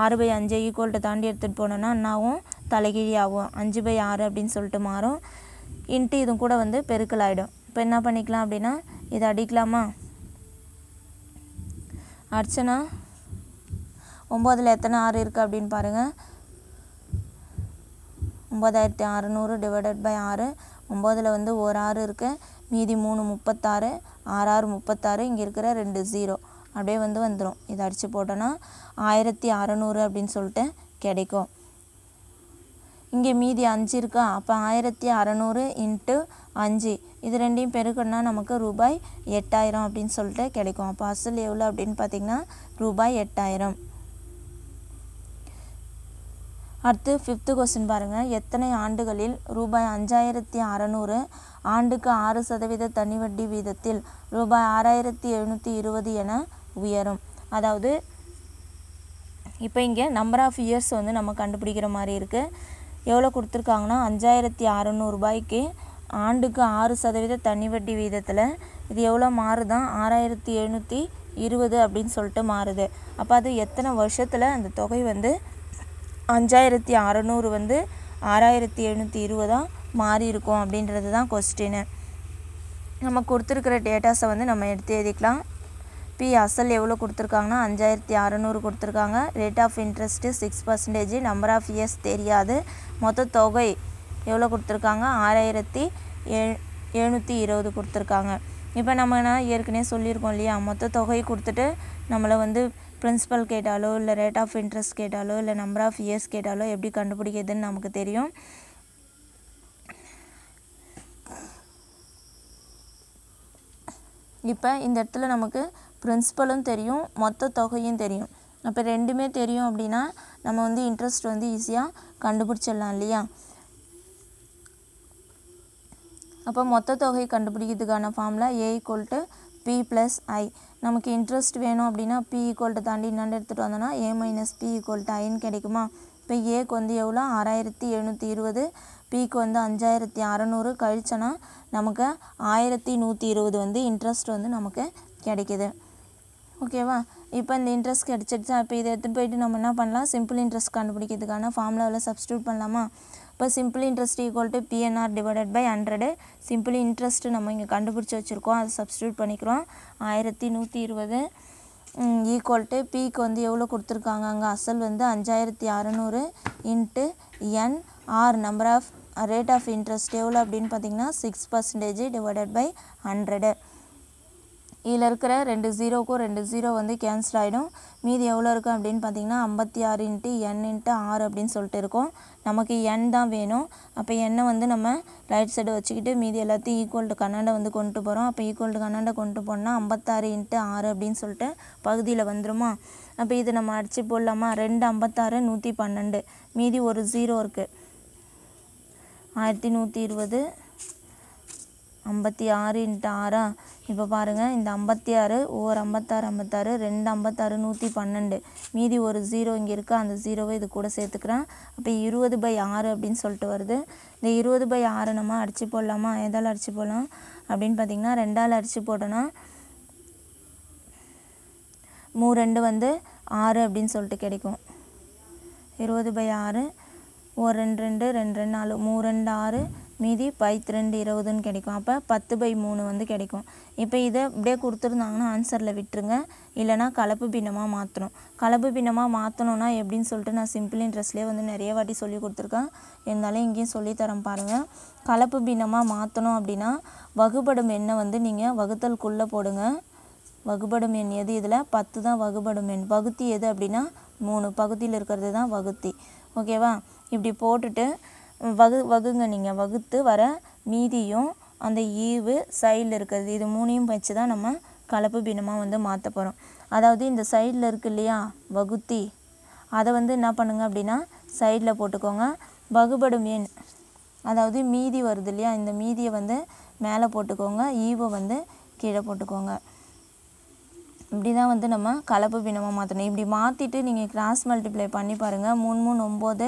ஆறு பை அஞ்சு ஈக்குவல்கிட்ட தாண்டி எடுத்துகிட்டு போனோன்னா என்னாகும் தலைகீழி ஆகும். அஞ்சு பை ஆறு அப்படின்னு சொல்லிட்டு மாறும். இன்ட்டு இதுவும் கூட வந்து பெருக்கல் ஆகிடும் இப்போ என்ன பண்ணிக்கலாம் அப்படின்னா இதை அடிக்கலாமா? அர்ச்சனா ஒம்போதில் எத்தனை ஆறு இருக்குது அப்படின்னு பாருங்கள் ஒம்பதாயிரத்தி அறநூறு டிவைடட் பை ஆறு. ஒம்போதில் வந்து ஒரு ஆறு இருக்குது மீதி மூணு முப்பத்தாறு. ஆறாறு முப்பத்தாறு இங்கே இருக்கிற ரெண்டு ஜீரோ அப்படியே வந்து வந்துடும் இதை அடித்து போட்டோன்னா ஆயிரத்தி அறநூறு அப்படின்னு சொல்லிட்டு கிடைக்கும். இங்கே மீதி அஞ்சு இருக்கா? அப்போ ஆயிரத்தி அறநூறு இன்ட்டு அஞ்சு. இது ரெண்டையும் பெருக்கணும்னா நமக்கு ரூபாய் எட்டாயிரம் அப்படின்னு சொல்லிட்டு கிடைக்கும். அப்போ அசல் எவ்வளோ அப்படின்னு பார்த்தீங்கன்னா ரூபாய் எட்டாயிரம். அடுத்து ஃபிஃப்த்து கொஸ்டின் பாருங்கள் எத்தனை ஆண்டுகளில் ரூபாய் அஞ்சாயிரத்தி அறநூறு ஆண்டுக்கு ஆறு சதவீத தனி வட்டி வீதத்தில் ரூபாய் ஆறாயிரத்தி எழுநூற்றி இருபது என உயரும். அதாவது இப்போ இங்கே நம்பர் ஆஃப் இயர்ஸ் வந்து நம்ம கண்டுபிடிக்கிற மாதிரி இருக்குது எவ்வளோ கொடுத்துருக்காங்கன்னா அஞ்சாயிரத்தி அறநூறுபாய்க்கு ஆண்டுக்கு ஆறு சதவீத தனி வட்டி வீதத்தில் இது எவ்வளோ மாறுதான் ஆறாயிரத்தி எழுநூற்றி இருபது அப்படின்னு சொல்லிட்டு மாறுது. அப்போ அது எத்தனை வருஷத்தில் அந்த தொகை வந்து அஞ்சாயிரத்தி அறநூறு வந்து ஆறாயிரத்தி எழுநூற்றி இருபதாக மாறி இருக்கும் அப்படின்றது தான் கொஸ்டின் நம்ம கொடுத்துருக்கிற டேட்டாஸை வந்து நம்ம எடுத்து எழுதிக்கலாம். பி அசல் எவ்வளோ கொடுத்துருக்காங்கன்னா அஞ்சாயிரத்தி அறநூறு கொடுத்துருக்காங்க. Rate of interest six percentage number of years தெரியாது. மொத்த தொகை எவ்வளோ கொடுத்துருக்காங்க? ஆறாயிரத்தி ஏ எழுநூற்றி இருபது கொடுத்துருக்காங்க. இப்போ நம்ம என்ன ஏற்கனவே சொல்லியிருக்கோம் இல்லையா? மொத்த தொகை கொடுத்துட்டு நம்மளை வந்து பிரின்ஸிபல் கேட்டாலோ இல்லை ரேட் ஆஃப் இன்ட்ரெஸ்ட் கேட்டாலோ இல்லை நம்பர் ஆஃப் இயர்ஸ் கேட்டாலோ எப்படி கண்டுபிடிக்கிறதுன்னு நமக்கு தெரியும். இப்போ இந்த இடத்துல நமக்கு பிரின்சிபலும் தெரியும் மொத்த தொகையும் தெரியும். அப்போ ரெண்டுமே தெரியும் அப்படின்னா நம்ம வந்து இன்ட்ரெஸ்ட் வந்து ஈஸியாக கண்டுபிடிச்சிடலாம் இல்லையா? அப்போ மொத்த தொகை கண்டுபிடிக்கிறதுக்கான formula A equal to P plus I நமக்கு இன்ட்ரெஸ்ட் வேணும் அப்படின்னா பி ஈக்குவல்ட்டு தாண்டி என்னென்னு எடுத்துகிட்டு வந்தோன்னா A minus P equal to ஐன்னு கிடைக்குமா? இப்போ ஏக்கு வந்து எவ்வளோ? ஆறாயிரத்தி எழுநூற்றி இருபது. பிக்கு வந்து அஞ்சாயிரத்தி அறநூறு. கழிச்சோன்னா நமக்கு ஆயிரத்தி நூற்றி இருபது வந்து இன்ட்ரெஸ்ட் வந்து நமக்கு கிடைக்கிது. ஓகேவா இப்போ இந்த இன்ட்ரெஸ்ட் கிடச்சிடுச்சா? இப்போ இதை எடுத்துகிட்டு போயிட்டு நம்ம என்ன பண்ணலாம்? சிம்பிள் இன்ட்ரெஸ்ட் கண்டுபிடிக்கிறதுக்கான ஃபார்முலாவில் சப்ஸ்டியூட் பண்ணலாமா? இப்போ simple interest equal to PNR divided by hundred simple interest நம்ம இங்கே கண்டுபிடிச்சி வச்சுருக்கோம். அதை சப்ஸ்டியூட் பண்ணிக்கிறோம். ஆயிரத்தி நூற்றி இருபது. ஈக்குவல் டு பிக்கு வந்து எவ்வளோ கொடுத்துருக்காங்க? அங்கே அசல் வந்து அஞ்சாயிரத்தி அறநூறு into N R number of rate of interest எவ்வளோ அப்படின்னு பார்த்தீங்கன்னா six percentage divided by hundred இதில் இருக்கிற ரெண்டு ஜீரோக்கும் ரெண்டு ஜீரோ வந்து கேன்சல் ஆகிடும் மீதி எவ்வளோ இருக்கும் அப்படின்னு பார்த்தீங்கன்னா ஐம்பத்தி ஆறு இன்ட்டு என் இன்ட்டு ஆறு அப்படின்னு சொல்லிட்டு இருக்கோம். நமக்கு என் தான் வேணும். அப்போ எண்ணை வந்து நம்ம ரைட் சைடு வச்சுக்கிட்டு மீதி எல்லாத்தையும் ஈக்குவல் டு கன்னடை வந்து கொண்டு போகிறோம் அப்போ ஈக்குவல் டு கன்னடை கொண்டு போனால் ஐம்பத்தாறு இன்ட்டு ஆறு அப்படின்னு சொல்லிட்டு பகுதியில் வந்துருமா? அப்போ இது நம்ம அடித்து போடலாமா? ரெண்டு ஐம்பத்தாறு நூற்றி பன்னெண்டு. மீதி ஒரு ஜீரோ இருக்குது ஆயிரத்தி நூற்றி இருபது ஐம்பத்தி ஆறு இன்ட்டு ஆறா? இப்போ பாருங்கள் இந்த ஐம்பத்தி ஆறு ஓர் ஐம்பத்தாறு ஐம்பத்தாறு ரெண்டு ஐம்பத்தாறு நூற்றி பன்னெண்டு. மீதி ஒரு ஜீரோ இங்கே இருக்குது அந்த ஜீரோவை இது கூட சேர்த்துக்கிறேன். அப்போ இருபது பை ஆறு அப்படின்னு சொல்லிட்டு வருது. இந்த இருபது பை ஆறு நம்ம அடித்து போடலாமா? எதால் அடித்து போடலாம்? அப்படின்னு பார்த்தீங்கன்னா ரெண்டால் அடித்து போட்டோன்னா மூ ரெண்டு வந்து ஆறு அப்படின்னு சொல்லிட்டு கிடைக்கும். இருபது பை ஆறு ஒரு ரெண்டு ரெண்டு ரெண்டு ரெண்டு நாலு மூ ரெண்டு ஆறு மீதி பைத் ரெண்டு இருபதுன்னு கிடைக்கும். அப்போ பத்து பை மூணு வந்து கிடைக்கும். இப்போ இதை இப்படியே கொடுத்துருந்தாங்கன்னா ஆன்சரில் விட்டுருங்க. இல்லைனா கலப்பு பின்னமாக மாற்றணும் கலப்பு பின்னமாக மாற்றணுன்னா எப்படின்னு சொல்லிட்டு நான் சிம்பிள் இன்ட்ரெஸ்ட்லேயே வந்து நிறைய வாட்டி சொல்லி கொடுத்துருக்கேன். இருந்தாலும் இங்கேயும் சொல்லித்தரேன் பாருங்கள் கலப்பு பின்னமாக மாற்றணும் அப்படின்னா வகுபடும் எண்ணை வந்து நீங்கள் வகுத்தலுக்குள்ளே போடுங்க. வகுபடும் எண் எது இதில்? பத்து தான் வகுபடும் எண். வகுத்தி எது அப்படின்னா மூணு. பகுதியில் இருக்கிறது தான் வகுத்தி. ஓகேவா? இப்படி போட்டுட்டு வகு வகுங்க நீங்கள் வகுத்து வர மீதியும் அந்த ஈவு சைடில் இருக்கிறது இது மூணையும் வச்சு தான் நம்ம கலப்பு பின்னமாக வந்து மாற்ற போகிறோம் அதாவது இந்த சைடில் இருக்கு இல்லையா வகுத்தி அதை வந்து என்ன பண்ணுங்க அப்படின்னா சைடில் போட்டுக்கோங்க. வகுபடும் எண் அதாவது மீதி வருது இல்லையா இந்த மீதியை வந்து மேலே போட்டுக்கோங்க. ஈவை வந்து கீழே போட்டுக்கோங்க. இப்படி தான் வந்து நம்ம கலப்பு பின்னமாக மாற்றணும் இப்படி மாற்றிட்டு நீங்கள் கிராஸ் மல்டிப்ளை பண்ணி பாருங்கள் மூணு மூணு ஒம்பது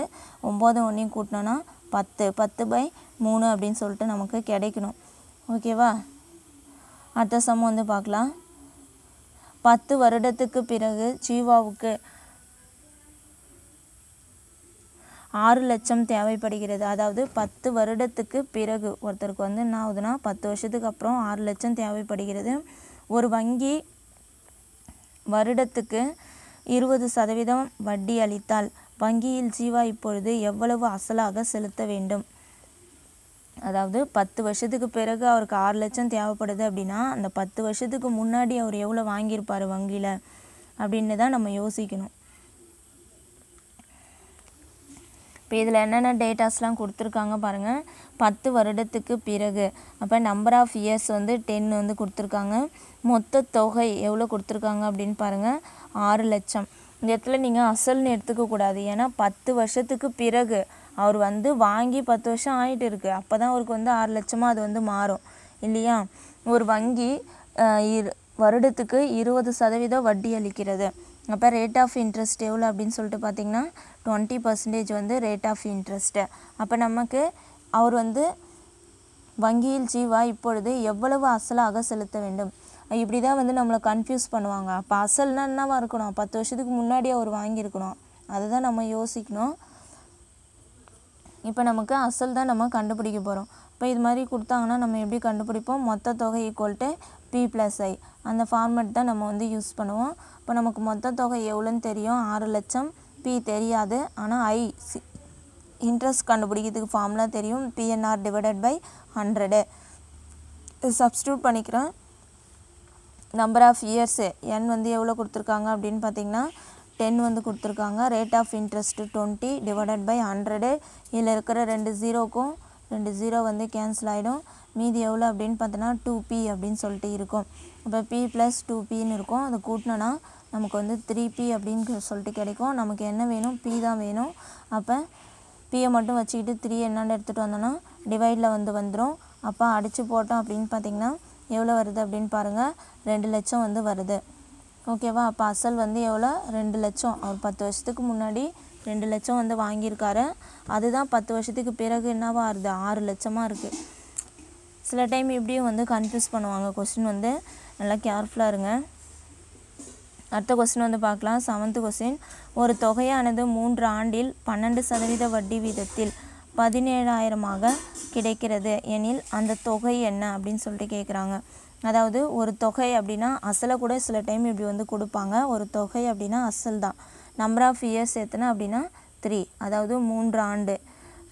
ஒம்பது ஒன்றையும் கூட்டினோன்னா பத்து பத்து பை மூணு அப்படின்னு சொல்லிட்டு நமக்கு கிடைக்கணும். ஓகேவா? அடுத்த சம் வந்து பார்க்கலாம். பத்து வருடத்துக்கு பிறகு ஜீவாவுக்கு ஆறு லட்சம் தேவைப்படுகிறது. அதாவது பத்து வருடத்துக்கு பிறகு ஒருத்தருக்கு வந்து என்ன ஆகுதுன்னா பத்து வருஷத்துக்கு அப்புறம் ஆறு லட்சம் தேவைப்படுகிறது. ஒரு வங்கி வருடத்துக்கு இருபது சதவீதம் வட்டி அளித்தால் வங்கியில் ஜீவா இப்பொழுது எவ்வளவு அசலாக செலுத்த வேண்டும்? அதாவது பத்து வருஷத்துக்கு பிறகு அவருக்கு ஆறு லட்சம் தேவைப்படுது அப்படின்னா அந்த பத்து வருஷத்துக்கு முன்னாடி அவர் எவ்வளோ வாங்கியிருப்பார் வங்கியில்? அப்படின்னு தான் நம்ம யோசிக்கணும். இப்போ இதில் என்னென்ன டேட்டாஸ்லாம் கொடுத்துருக்காங்க பாருங்கள் பத்து வருடத்துக்கு பிறகு. அப்போ நம்பர் ஆஃப் இயர்ஸ் வந்து டென் வந்து கொடுத்துருக்காங்க. மொத்த தொகை எவ்வளோ கொடுத்துருக்காங்க அப்படின்னு பாருங்கள் ஆறு லட்சம். இந்த இடத்துல நீங்கள் அசல்னு எடுத்துக்கக்கூடாது ஏன்னா பத்து வருஷத்துக்கு பிறகு அவர் வந்து வாங்கி பத்து வருஷம் ஆகிட்டு இருக்கு. அப்போ தான் அவருக்கு வந்து ஆறு லட்சமாக அது வந்து மாறும். இல்லையா? ஒரு வங்கி இரு வருடத்துக்கு இருபது சதவீதம் வட்டி அளிக்கிறது. அப்போ ரேட் ஆஃப் இன்ட்ரெஸ்ட் எவ்வளோ அப்படின்னு சொல்லிட்டு பார்த்தீங்கன்னா டுவெண்ட்டி பர்சன்டேஜ் வந்து ரேட் ஆஃப் இன்ட்ரெஸ்ட்டு அப்போ நமக்கு அவர் வந்து வங்கியில் ஜீவா இப்பொழுது எவ்வளவு அசலாக செலுத்த வேண்டும்? இப்படி தான் வந்து நம்மளை கன்ஃபியூஸ் பண்ணுவாங்க. அப்போ அசல்னா என்னவாக இருக்கணும்? பத்து வருஷத்துக்கு முன்னாடி அவர் வாங்கியிருக்கணும். அதுதான் நம்ம யோசிக்கணும். இப்போ நமக்கு அசல் தான் நம்ம கண்டுபிடிக்க போகிறோம் இப்போ இது மாதிரி கொடுத்தாங்கன்னா நம்ம எப்படி கண்டுபிடிப்போம்? மொத்த தொகை equal to P plus I அந்த ஃபார்மேட் தான் நம்ம வந்து யூஸ் பண்ணுவோம். இப்போ நமக்கு மொத்த தொகை எவ்வளோன்னு தெரியும்? ஆறு லட்சம். பி தெரியாது. ஆனால் ஐ சி இன்ட்ரெஸ்ட் கண்டுபிடிக்கிறதுக்கு ஃபார்முலா தெரியும். P N R divided by hundred substitute பண்ணிக்கிறேன் நம்பர் ஆஃப் இயர்ஸு என் வந்து எவ்வளோ கொடுத்துருக்காங்க அப்படின்னு பார்த்தீங்கன்னா டென் வந்து கொடுத்துருக்காங்க. Rate of interest twenty divided by hundred இதில் இருக்கிற ரெண்டு ஜீரோக்கும் ரெண்டு ஜீரோ வந்து கேன்சல் ஆகிடும் மீதி எவ்வளோ அப்படின்னு பார்த்தோன்னா டூ பி அப்படின்னு சொல்லிட்டு இருக்கும். இப்போ பி ப்ளஸ் டூ பின்னு இருக்கும். அதை கூட்டினோன்னா நமக்கு வந்து த்ரீ பி அப்படின்னு சொல்லிட்டு கிடைக்கும். நமக்கு என்ன வேணும்? பி தான் வேணும். அப்போ பியை மட்டும் வச்சுக்கிட்டு த்ரீ என்னென்னு எடுத்துகிட்டு வந்தோன்னா டிவைடில் வந்து வந்துடும் அப்போ அடித்து போட்டோம் அப்படின்னு பார்த்தீங்கன்னா எவ்வளோ வருது அப்படின்னு பாருங்கள் ரெண்டு லட்சம் வந்து வருது. ஓகேவா அப்போ அசல் வந்து எவ்வளோ? ரெண்டு லட்சம். அவர் பத்து வருஷத்துக்கு முன்னாடி ரெண்டு லட்சம் வந்து வாங்கியிருக்காரு. அதுதான் பத்து வருஷத்துக்கு பிறகு என்னவா ஆறுது ஆறு லட்சமாக இருக்குது சில டைம் இப்படியும் வந்து கன்ஃபியூஸ் பண்ணுவாங்க. கொஸ்டின் வந்து நல்லா கேர்ஃபுல்லாக இருங்க. அடுத்த கொஸ்டின் வந்து பார்க்கலாம். செவன்த்து கொஸ்டின் ஒரு தொகையானது மூன்று ஆண்டில் பன்னெண்டு சதவீத வட்டி வீதத்தில் பதினேழாயிரமாக கிடைக்கிறது. எனில் அந்த தொகை என்ன அப்படின்னு சொல்லிட்டு கேட்குறாங்க அதாவது ஒரு தொகை அப்படின்னா அசலை கூட சில டைம் இப்படி வந்து கொடுப்பாங்க. ஒரு தொகை அப்படின்னா அசல் தான். நம்பர் ஆஃப் இயர்ஸ் எத்தனை அப்படின்னா த்ரீ அதாவது மூன்று ஆண்டு.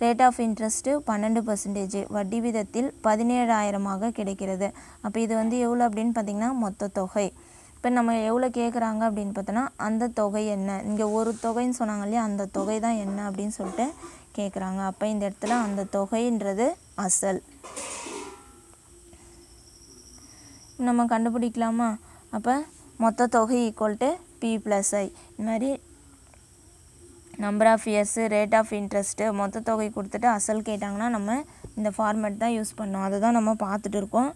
ரேட் ஆஃப் இன்ட்ரெஸ்ட்டு பன்னெண்டு பர்சன்டேஜ் வட்டி விதத்தில் பதினேழாயிரமாக கிடைக்கிறது. அப்போ இது வந்து எவ்வளோ அப்படின்னு பார்த்தீங்கன்னா மொத்த தொகை. இப்போ நம்ம எவ்வளோ கேட்குறாங்க அப்படின்னு பார்த்தோன்னா அந்த தொகை என்ன? இங்கே ஒரு தொகைன்னு சொன்னாங்க இல்லையா அந்த தொகை தான் என்ன அப்படின்னு சொல்லிட்டு கேட்குறாங்க அப்போ இந்த இடத்துல அந்த தொகைன்றது அசல். நம்ம கண்டுபிடிக்கலாமா? அப்போ மொத்த தொகை equal to P plus I இந்த மாதிரி number of years rate of interest மொத்த தொகை கொடுத்துட்டு அசல் கேட்டாங்கன்னா நம்ம இந்த ஃபார்மேட் தான் யூஸ் பண்ணோம் அதை தான் நம்ம பார்த்துட்டு இருக்கோம்.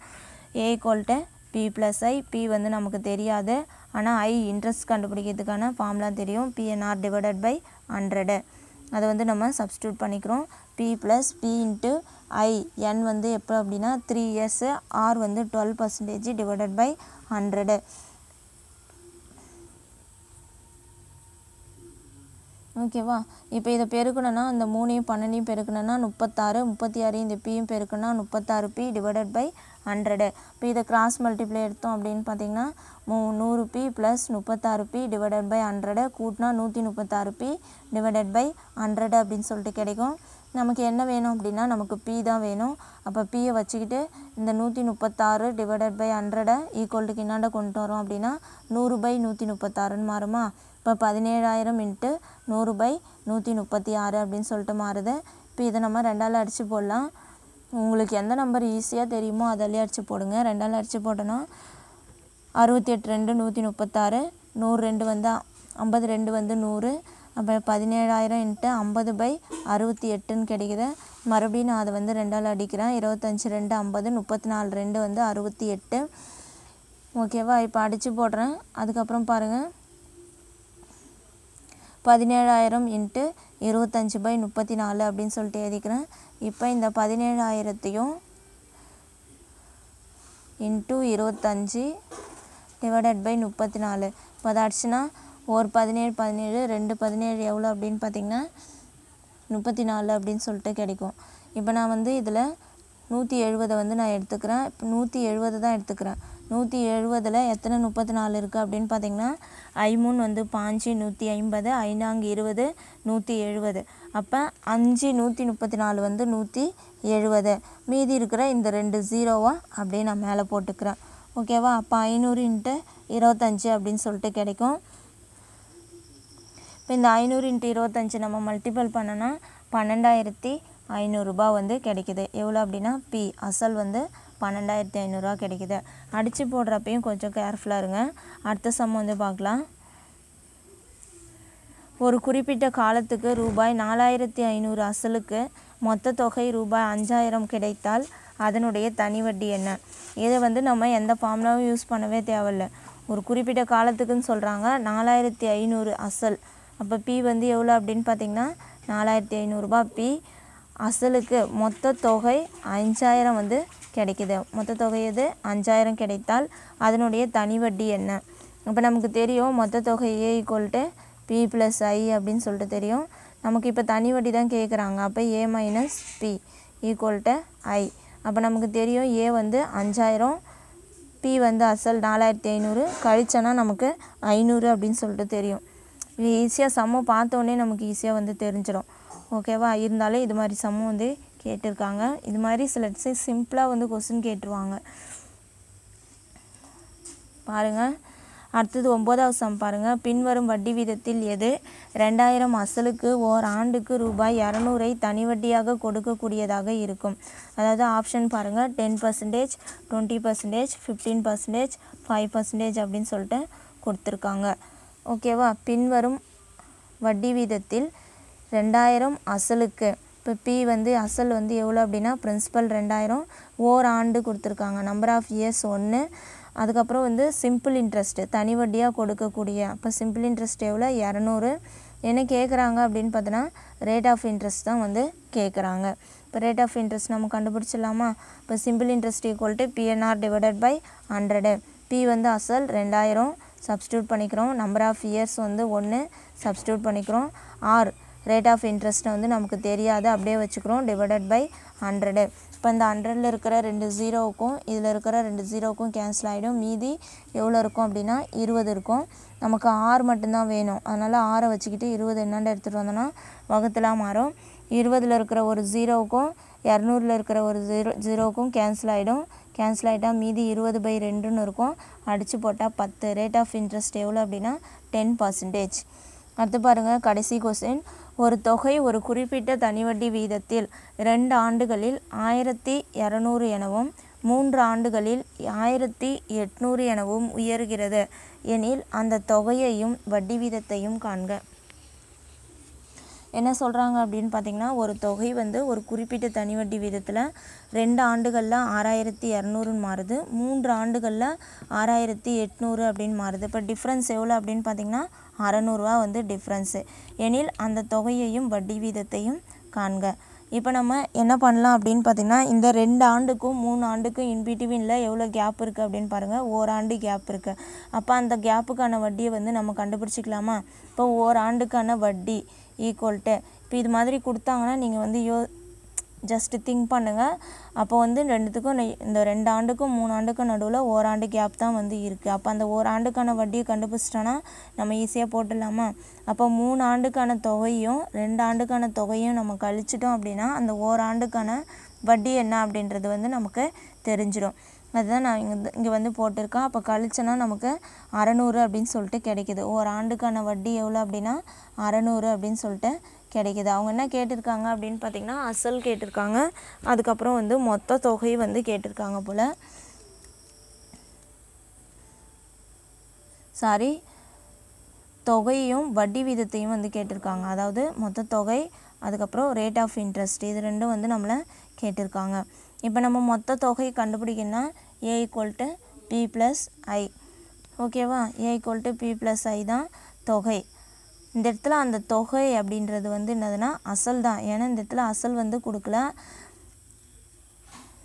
A equal to P plus I P வந்து நமக்கு தெரியாது. ஆனால் ஐ இன்ட்ரெஸ்ட் கண்டுபிடிக்கிறதுக்கான ஃபார்ம்லாம் தெரியும். பிஎன்ஆர் டிவைடட் பை ஹண்ட்ரடு அதை வந்து நம்ம சப்ஸ்டியூட் பண்ணிக்கிறோம். P plus P into I N வந்து எப்போ அப்படின்னா த்ரீ இயர்ஸு ஆர் வந்து twelve percentage divided by hundred ஓகேவா? இப்போ இதை பெருக்கணும்னா இந்த மூணையும் பன்னெண்டையும் பெருக்கணும்னா முப்பத்தாறு முப்பத்தி ஆறு இந்த பியும் பெருக்கணும்னா முப்பத்தாறு பி டிவைடட் பை ஹண்ட்ரடு இப்போ இதை கிராஸ் மல்டிப்ளை எடுத்தோம் அப்படின்னு பார்த்தீங்கன்னா மூ நூறு பி ப்ளஸ் முப்பத்தாறு பி டிவைடட் பை ஹண்ட்ரடு கூட்டினா நூற்றி முப்பத்தாறு பி டிவைடட் பை ஹண்ட்ரடு அப்படின்னு சொல்லிட்டு கிடைக்கும். நமக்கு என்ன வேணும் அப்படின்னா நமக்கு பி தான் வேணும். அப்போ பியை வச்சுக்கிட்டு இந்த நூற்றி முப்பத்தாறு டிவைடட் பை ஹண்ட்ரடை ஈக்குவல்ட்டுக்கு என்னாண்ட கொண்டு வரோம் அப்படின்னா நூறு பை நூற்றி முப்பத்தாறுன்னு மாறுமா? இப்போ பதினேழாயிரம் இன்ட்டு நூறு பை நூற்றி முப்பத்தி ஆறு அப்படின்னு சொல்லிட்டு மாறுது. இப்போ இதை நம்ம ரெண்டால் அடித்து போடலாம். உங்களுக்கு எந்த நம்பர் ஈஸியாக தெரியுமோ அதிலே அடித்து போடுங்க. ரெண்டால் அடித்து போட்டோன்னா அறுபத்தி எட்டு ரெண்டு நூற்றி முப்பத்தாறு நூறு ரெண்டு வந்து ஐம்பது ரெண்டு வந்து நூறு அப்புறம் பதினேழாயிரம் இன்ட்டு ஐம்பது பை அறுபத்தி எட்டுன்னு கிடைக்குது. மறுபடியும் நான் அதை வந்து ரெண்டால் அடிக்கிறேன். இருபத்தஞ்சி ரெண்டு ஐம்பது முப்பத்தி நாலு ரெண்டு வந்து அறுபத்தி எட்டு ஓகேவா? இப்போ அடித்து போடுறேன். அதுக்கப்புறம் பாருங்கள் பதினேழாயிரம் இன்ட்டு இருபத்தஞ்சி பை முப்பத்தி நாலு அப்படின்னு சொல்லிட்டு எழுதிக்கிறேன். இப்போ இந்த பதினேழாயிரத்தையும் இன்ட்டு இருபத்தஞ்சி டிவைடட் பை முப்பத்தி நாலு இப்போ அதாச்சுன்னா அடிச்சுன்னா ஒரு பதினேழு பதினேழு ரெண்டு பதினேழு எவ்வளோ அப்படின்னு பார்த்தீங்கன்னா முப்பத்தி நாலு அப்படின்னு சொல்லிட்டு கிடைக்கும். இப்போ நான் வந்து இதில் நூற்றி எழுபதை வந்து நான் எடுத்துக்கிறேன். இப்போ நூற்றி எழுபது தான் எடுத்துக்கிறேன். நூற்றி எழுபதில் எத்தனை முப்பத்தி நாலு இருக்குது அப்படின்னு பார்த்தீங்கன்னா ஐமூன் வந்து பாஞ்சு நூற்றி ஐம்பது ஐநாங்கு இருபது நூற்றி எழுபது அப்போ அஞ்சு நூற்றி முப்பத்தி நாலு வந்து நூற்றி எழுபது மீதி இருக்கிற இந்த ரெண்டு ஜீரோவை அப்படியே நான் மேலே போட்டுக்கிறேன். ஓகேவா? அப்போ ஐநூறு இன்ட்டு இருபத்தஞ்சு அப்படின்னு சொல்லிட்டு கிடைக்கும். இப்போ இந்த ஐநூறு இன்ட்டு இருபத்தஞ்சு நம்ம மல்டிபிள் பண்ணோன்னா பன்னெண்டாயிரத்தி ஐநூறுரூபா வந்து கிடைக்குது. எவ்வளோ அப்படின்னா பி அசல் வந்து பன்னெண்டாயிரத்தி ஐநூறுரூவா கிடைக்குது. அடித்து போடுறப்பையும் கொஞ்சம் கேர்ஃபுல்லாக இருங்க. அடுத்த சம் வந்து பார்க்கலாம். ஒரு குறிப்பிட்ட காலத்துக்கு ரூபாய் நாலாயிரத்தி ஐநூறு அசலுக்கு மொத்த தொகை ரூபாய் அஞ்சாயிரம் கிடைத்தால் அதனுடைய தனி வட்டி என்ன? இதை வந்து நம்ம எந்த ஃபார்முலாவும் யூஸ் பண்ணவே தேவையில்ல. ஒரு குறிப்பிட்ட காலத்துக்குன்னு சொல்கிறாங்க நாலாயிரத்தி ஐநூறு அசல். அப்போ பி வந்து எவ்வளோ அப்படின்னு பார்த்தீங்கன்னா நாலாயிரத்தி ஐநூறுரூபா பி அசலுக்கு மொத்த தொகை அஞ்சாயிரம் வந்து கிடைக்குது. மொத்த தொகை எது? அஞ்சாயிரம் கிடைத்தால் அதனுடைய தனி வட்டி என்ன? அப்போ நமக்கு தெரியும் மொத்த தொகை A equal to P plus I அப்படின்னு சொல்லிட்டு தெரியும். நமக்கு இப்போ தனி வட்டி தான் கேட்குறாங்க அப்போ A minus P equal to I அப்போ நமக்கு தெரியும் ஏ வந்து அஞ்சாயிரம் பி வந்து அசல் நாலாயிரத்தி ஐநூறு கழிச்சோன்னா நமக்கு ஐநூறு அப்படின்னு சொல்லிட்டு தெரியும். இது ஈஸியாக சம்மு பார்த்தோன்னே நமக்கு ஈஸியாக வந்து தெரிஞ்சிடும். ஓகேவா இருந்தாலும் இது மாதிரி சம்மு வந்து கேட்டிருக்காங்க. இது மாதிரி சில சிம்பிளாக வந்து கொஸ்டின் கேட்டுருவாங்க. பாருங்கள் அடுத்தது ஒம்போதாவது சம் பாருங்கள் பின்வரும் வட்டி வீதத்தில் எது? ரெண்டாயிரம் அசலுக்கு ஓர் ஆண்டுக்கு ரூபாய் இரநூறை தனி வட்டியாக கொடுக்கக்கூடியதாக இருக்கும். அதாவது ஆப்ஷன் பாருங்கள் ten percentage twenty percentage fifteen percentage five percentage அப்படின்னு சொல்லிட்டு கொடுத்துருக்காங்க. ஓகேவா பின்வரும் வட்டி வீதத்தில் ரெண்டாயிரம் அசலுக்கு இப்போ பி வந்து அசல் வந்து எவ்வளோ அப்படின்னா பிரின்சிபல் ரெண்டாயிரம். ஓர் ஆண்டு கொடுத்துருக்காங்க. நம்பர் ஆஃப் இயர்ஸ் ஒன்று அதுக்கப்புறம் வந்து சிம்பிள் இன்ட்ரெஸ்ட்டு தனி வட்டியாக கொடுக்கக்கூடிய. அப்போ சிம்பிள் இன்ட்ரெஸ்ட் எவ்வளோ இரநூறு. என்ன கேட்குறாங்க அப்படின்னு பார்த்தோன்னா ரேட் ஆஃப் இன்ட்ரெஸ்ட் தான் வந்து கேட்குறாங்க இப்போ ரேட் ஆஃப் இன்ட்ரெஸ்ட் நம்ம கண்டுபிடிச்சிடலாமா? இப்போ simple interest equal to P N R divided by hundred P வந்து அசல் ரெண்டாயிரம். சப்ஸ்டியூட் பண்ணிக்கிறோம். நம்பர் ஆஃப் இயர்ஸ் வந்து ஒன்று சப்ஸ்டியூட் பண்ணிக்கிறோம். ஆர் ரேட் ஆஃப் இன்ட்ரெஸ்ட்டை வந்து நமக்கு தெரியாது. அப்படியே வச்சுக்கிறோம். டிவைடட் பை ஹண்ட்ரடு இப்போ இந்த ஹண்ட்ரடில் இருக்கிற ரெண்டு ஜீரோவுக்கும் இதில் இருக்கிற ரெண்டு ஜீரோவுக்கும் கேன்சல் ஆகிடும் மீதி எவ்வளோ இருக்கும் அப்படின்னா இருபது இருக்கும். நமக்கு ஆறு மட்டும்தான் வேணும். அதனால் ஆறை வச்சுக்கிட்டு இருபது என்னாண்டு எடுத்துகிட்டு வந்தோன்னா வகுத்தலாம் மாறும். இருபதில் இருக்கிற ஒரு ஜீரோவுக்கும் இரநூறுல இருக்கிற ஒரு ஜீரோ ஜீரோவுக்கும் கேன்சல் ஆகிடும் கேன்சல் ஆகிட்டால் மீதி இருபது பை ரெண்டுன்னு இருக்கும். அடித்து போட்டால் பத்து. ரேட் ஆஃப் இன்ட்ரெஸ்ட் எவ்வளோ அப்படின்னா டென் பர்சன்டேஜ் அடுத்து பாருங்கள் கடைசி கொஸ்டின் ஒரு தொகை ஒரு குறிப்பிட்ட தனிவட்டி வீதத்தில் ரெண்டு ஆண்டுகளில் ஆயிரத்தி இரநூறு எனவும் மூன்று ஆண்டுகளில் ஆயிரத்தி எட்நூறு எனவும் உயர்கிறது. எனில் அந்த தொகையையும் வட்டி வீதத்தையும் காண்க. என்ன சொல்கிறாங்க அப்படின்னு பார்த்தீங்கன்னா ஒரு தொகை வந்து ஒரு குறிப்பிட்ட தனி வட்டி வீதத்தில் ரெண்டு ஆண்டுகளில் ஆறாயிரத்தி இரநூறுன்னு மாறுது. மூன்று ஆண்டுகளில் ஆறாயிரத்தி எட்நூறு அப்படின்னு மாறுது. இப்போ டிஃப்ரென்ஸ் எவ்வளோ அப்படின்னு பார்த்தீங்கன்னா அறநூறுவா வந்து டிஃப்ரென்ஸு எனில் அந்த தொகையையும் வட்டி வீதத்தையும் காண்க. இப்போ நம்ம என்ன பண்ணலாம் அப்படின்னு பார்த்தீங்கன்னா இந்த ரெண்டு ஆண்டுக்கும் மூணு ஆண்டுக்கும் இன்பிட்வீனில் எவ்வளோ கேப் இருக்குது அப்படின்னு பாருங்கள் ஓராண்டு கேப் இருக்குது அப்போ அந்த கேப்புக்கான வட்டியை வந்து நம்ம கண்டுபிடிச்சிக்கலாமா? இப்போ ஓராண்டுக்கான வட்டி ஈக்குவல்ட்டு இப்போ இது மாதிரி கொடுத்தாங்கன்னா நீங்கள் வந்து யோ ஜஸ்ட்டு திங்க் பண்ணுங்கள் அப்போ வந்து ரெண்டுத்துக்கும் இந்த ரெண்டு ஆண்டுக்கும் மூணு ஆண்டுக்கும் நடுவில் ஓராண்டு கேப் தான் வந்து இருக்குது அப்போ அந்த ஓராண்டுக்கான வட்டியை கண்டுபிடிச்சிட்டோன்னா நம்ம ஈஸியாக போட்டுடலாமா? அப்போ மூணு ஆண்டுக்கான தொகையும் ரெண்டு ஆண்டுக்கான தொகையும் நம்ம கழிச்சிட்டோம் அப்படின்னா அந்த ஓராண்டுக்கான வட்டி என்ன அப்படின்றது வந்து நமக்கு தெரிஞ்சிடும் அதுதான் நான் இங்கே இங்கே வந்து போட்டிருக்கேன் அப்போ கழிச்சோன்னா நமக்கு அறநூறு அப்படின்னு சொல்லிட்டு கிடைக்குது. ஒரு ஆண்டுக்கான வட்டி எவ்வளோ அப்படின்னா அறநூறு அப்படின்னு சொல்லிட்டு கிடைக்குது. அவங்க என்ன கேட்டிருக்காங்க அப்படின்னு பார்த்தீங்கன்னா அசல் கேட்டிருக்காங்க. அதுக்கப்புறம் வந்து மொத்த தொகை வந்து கேட்டிருக்காங்க போல். சாரி தொகையும் வட்டி வீதத்தையும் வந்து கேட்டிருக்காங்க. அதாவது மொத்த தொகை அதுக்கப்புறம் ரேட் ஆஃப் இன்ட்ரெஸ்ட் இது ரெண்டும் வந்து நம்மளை கேட்டிருக்காங்க. இப்போ நம்ம மொத்த தொகையை கண்டுபிடிக்கணும்னா A equal to P plus I ஓகேவா A equal to P plus I தான் தொகை. இந்த இடத்துல அந்த தொகை அப்படின்றது வந்து என்னதுன்னா அசல் தான். ஏன்னா இந்த இடத்துல அசல் வந்து கொடுக்கல.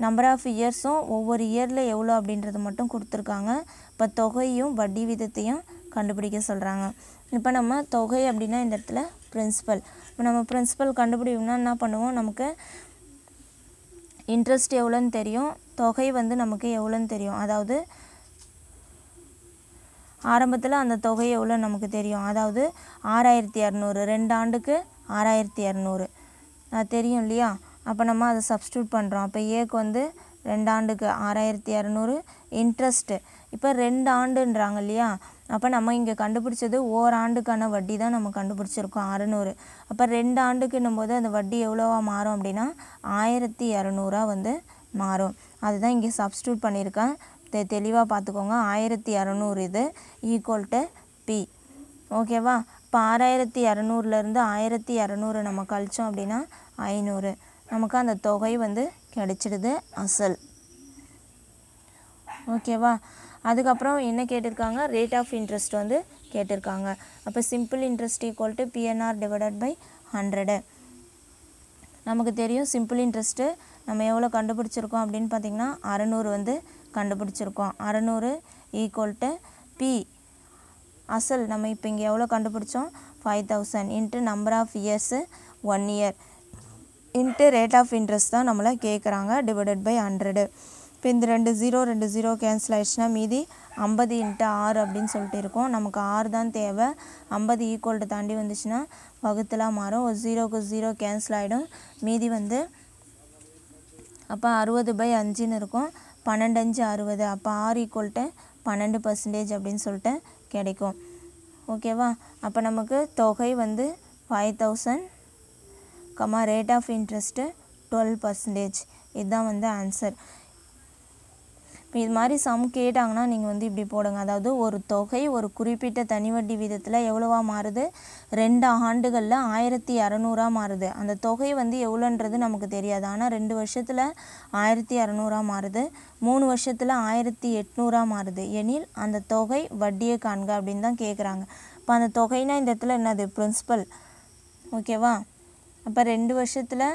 நம்பர் ஆஃப் இயர்ஸும் ஒவ்வொரு இயரில் எவ்வளோ அப்படின்றது மட்டும் கொடுத்துருக்காங்க. இப்போ தொகையும் வட்டி விதத்தையும் கண்டுபிடிக்க சொல்கிறாங்க இப்போ நம்ம தொகை அப்படின்னா இந்த இடத்துல பிரின்ஸிபல் இப்போ நம்ம பிரின்சிபல் கண்டுபிடிக்கணும்னா என்ன பண்ணுவோம்? நமக்கு இன்ட்ரெஸ்ட் எவ்வளோன்னு தெரியும் தொகை வந்து நமக்கு எவ்வளோன்னு தெரியும். அதாவது ஆரம்பத்தில் அந்த தொகை எவ்வளோ நமக்கு தெரியும். அதாவது ஆறாயிரத்தி இரநூறு ரெண்டு ஆண்டுக்கு ஆறாயிரத்தி இரநூறு அது தெரியும் இல்லையா? அப்போ நம்ம அதை சப்ஸ்டியூட் பண்ணுறோம் அப்போ ஏக்கு வந்து ரெண்டு ஆண்டுக்கு ஆறாயிரத்தி இரநூறு இன்ட்ரெஸ்ட்டு இப்போ ரெண்டு ஆண்டுன்றாங்க இல்லையா? அப்போ நம்ம இங்கே கண்டுபிடிச்சது ஓராண்டுக்கான வட்டி தான் நம்ம கண்டுபிடிச்சிருக்கோம் அறநூறு. அப்போ ரெண்டு ஆண்டுக்குன்னும் போது அந்த வட்டி எவ்வளோவா மாறும் அப்படின்னா ஆயிரத்தி இரநூறா வந்து மாறும். அதுதான் இங்கே சப்ஸ்டியூட் பண்ணியிருக்கேன். தெ தெளிவாக பார்த்துக்கோங்க ஆயிரத்தி இரநூறு இது ஈக்குவல் டு பி ஓகேவா இப்போ ஆறாயிரத்தி இரநூறுலேருந்து ஆயிரத்தி இரநூறு நம்ம கழிச்சோம் அப்படின்னா ஐநூறு. நமக்கு அந்த தொகை வந்து கிடைச்சிடுது அசல். ஓகேவா அதுக்கப்புறம் என்ன கேட்டிருக்காங்க? ரேட் ஆஃப் இன்ட்ரெஸ்ட் வந்து கேட்டிருக்காங்க. அப்போ simple interest equal to P N R divided by hundred நமக்கு தெரியும் சிம்பிள் இன்ட்ரெஸ்ட்டு நம்ம எவ்வளோ கண்டுபிடிச்சிருக்கோம் அப்படின்னு பார்த்தீங்கன்னா அறநூறு வந்து கண்டுபிடிச்சிருக்கோம். அறநூறு ஈக்குவல் டு பி அசல் நம்ம இப்போ இங்கே எவ்வளோ கண்டுபிடிச்சோம்? Five thousand into number of years one year into rate of interest தான் நம்மளை கேட்குறாங்க டிவைடட் பை ஹண்ட்ரடு இப்போ இந்த ரெண்டு ஜீரோ ரெண்டு ஜீரோ கேன்சல் ஆயிடுச்சுன்னா மீதி ஐம்பது இன்ட்டு ஆறு அப்படின்னு சொல்லிட்டு இருக்கோம். நமக்கு ஆறு தான் தேவை. ஐம்பது ஈக்குவல்ட்டு தாண்டி வந்துச்சுன்னா வகுத்துலாம் மாறும். ஒரு ஜீரோக்கு ஜீரோ கேன்சல் ஆகிடும் மீதி வந்து அப்போ அறுபது பை அஞ்சுன்னு இருக்கும். பன்னெண்டு அஞ்சு அறுபது. அப்போ ஆறு ஈக்குவல்ட்டு பன்னெண்டு பர்சன்டேஜ் அப்படின்னு சொல்லிட்டு கிடைக்கும். ஓகேவா அப்போ நமக்கு தொகை வந்து five thousand comma rate of interest twelve percentage இதுதான் வந்து ஆன்சர் இப்போ இது மாதிரி சம் கேட்டாங்கன்னா நீங்கள் வந்து இப்படி போடுங்க. அதாவது ஒரு தொகை ஒரு குறிப்பிட்ட தனி வட்டி வீதத்தில் எவ்வளவா மாறுது? ரெண்டு ஆண்டுகளில் ஆயிரத்தி இரநூறா மாறுது. அந்த தொகை வந்து எவ்வளோன்றது நமக்கு தெரியாது. ஆனால் ரெண்டு வருஷத்தில் ஆயிரத்தி இரநூறா மாறுது. மூணு வருஷத்தில் ஆயிரத்தி எட்நூறா மாறுது. எனில் அந்த தொகை வட்டியை காண்க அப்படின்னு தான் கேட்குறாங்க இப்போ அந்த தொகைனா இந்த இடத்துல என்னது? பிரின்சிபல் ஓகேவா அப்போ ரெண்டு வருஷத்தில்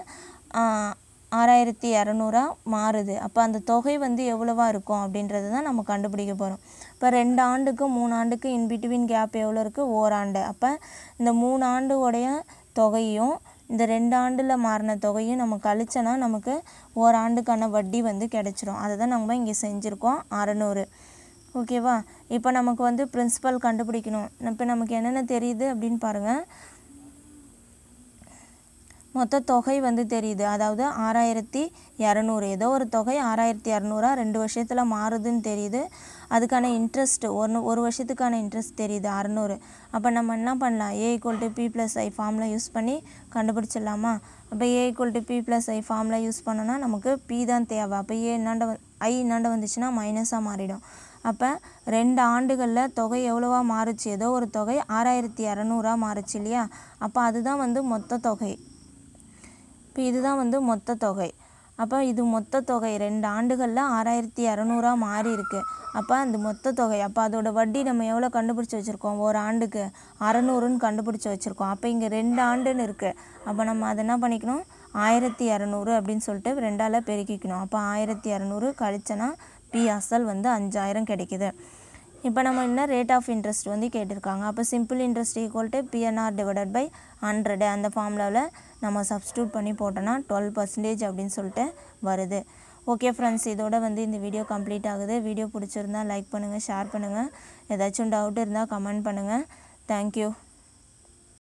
ஆறாயிரத்தி இரநூறா மாறுது. அப்போ அந்த தொகை வந்து எவ்வளவா இருக்கும் அப்படின்றது தான் நம்ம கண்டுபிடிக்க போகிறோம் இப்போ ரெண்டு ஆண்டுக்கு மூணு ஆண்டுக்கு இன்பிட்வீன் கேப் எவ்வளோ இருக்குது ஓராண்டு. அப்போ இந்த மூணு ஆண்டுடைய தொகையும் இந்த ரெண்டு ஆண்டில் மாறின தொகையும் நம்ம கழிச்சோன்னா நமக்கு ஓராண்டுக்கான வட்டி வந்து கிடச்சிரும். அதை தான் நம்ம இங்கே செஞ்சுருக்கோம். அறநூறு. ஓகேவா? இப்போ நமக்கு வந்து பிரின்சிபல் கண்டுபிடிக்கணும். இப்போ நமக்கு என்னென்ன தெரியுது அப்படின்னு பாருங்கள் மொத்த தொகை வந்து தெரியுது. அதாவது ஆறாயிரத்தி இரநூறு. ஏதோ ஒரு தொகை ஆறாயிரத்தி இரநூறா ரெண்டு வருஷத்தில் மாறுதுன்னு தெரியுது. அதுக்கான இன்ட்ரெஸ்ட் ஒன்று ஒரு வருஷத்துக்கான இன்ட்ரெஸ்ட் தெரியுது அறநூறு. அப்போ நம்ம என்ன பண்ணலாம்? A equal to P plus I ஃபார்மில் யூஸ் பண்ணி கண்டுபிடிச்சிடலாமா? அப்போ A equal to P plus I ஃபார்மில் யூஸ் பண்ணோன்னா நமக்கு பி தான் தேவை. அப்போ ஏ என்னாண்ட ஐ என்னாண்ட வந்துச்சுன்னா மைனஸாக மாறிடும். அப்போ ரெண்டு ஆண்டுகளில் தொகை எவ்வளவா மாறுச்சு? ஏதோ ஒரு தொகை ஆறாயிரத்தி இரநூறா மாறுச்சு இல்லையா? அப்போ அதுதான் வந்து மொத்த தொகை. இப்போ இதுதான் வந்து மொத்த தொகை. அப்போ இது மொத்த தொகை ரெண்டு ஆண்டுகளில் ஆறாயிரத்தி இரநூறா மாறி இருக்குது அப்போ அந்த மொத்த தொகை அப்போ அதோட வட்டி நம்ம எவ்வளோ கண்டுபிடிச்சி வச்சுருக்கோம்? ஒரு ஆண்டுக்கு அறநூறுன்னு கண்டுபிடிச்சி வச்சுருக்கோம். அப்போ இங்கே ரெண்டு ஆண்டுன்னு இருக்குது அப்போ நம்ம அதை என்ன பண்ணிக்கணும்? ஆயிரத்தி இரநூறு அப்படின்னு சொல்லிட்டு ரெண்டால் பெருக்கிக்கணும். அப்போ ஆயிரத்தி இரநூறு கழிச்சனா பி அசல் வந்து அஞ்சாயிரம் கிடைக்குது. இப்போ நம்ம என்ன ரேட் ஆஃப் இன்ட்ரெஸ்ட் வந்து கேட்டிருக்காங்க? அப்போ simple interest equal to P N R divided by hundred அந்த ஃபார்முலாவில் நம்ம சப்ஸ்டியூட் பண்ணி போட்டோன்னா டுவெல் பர்சன்டேஜ் அப்படின்னு சொல்லிட்டு வருது. ஓகே ஃப்ரெண்ட்ஸ் இதோட வந்து இந்த வீடியோ கம்ப்ளீட் ஆகுது. வீடியோ பிடிச்சிருந்தா லைக் பண்ணுங்கள் ஷேர் பண்ணுங்கள் ஏதாச்சும் டவுட் இருந்தால் கமெண்ட் பண்ணுங்கள் தேங்க்யூ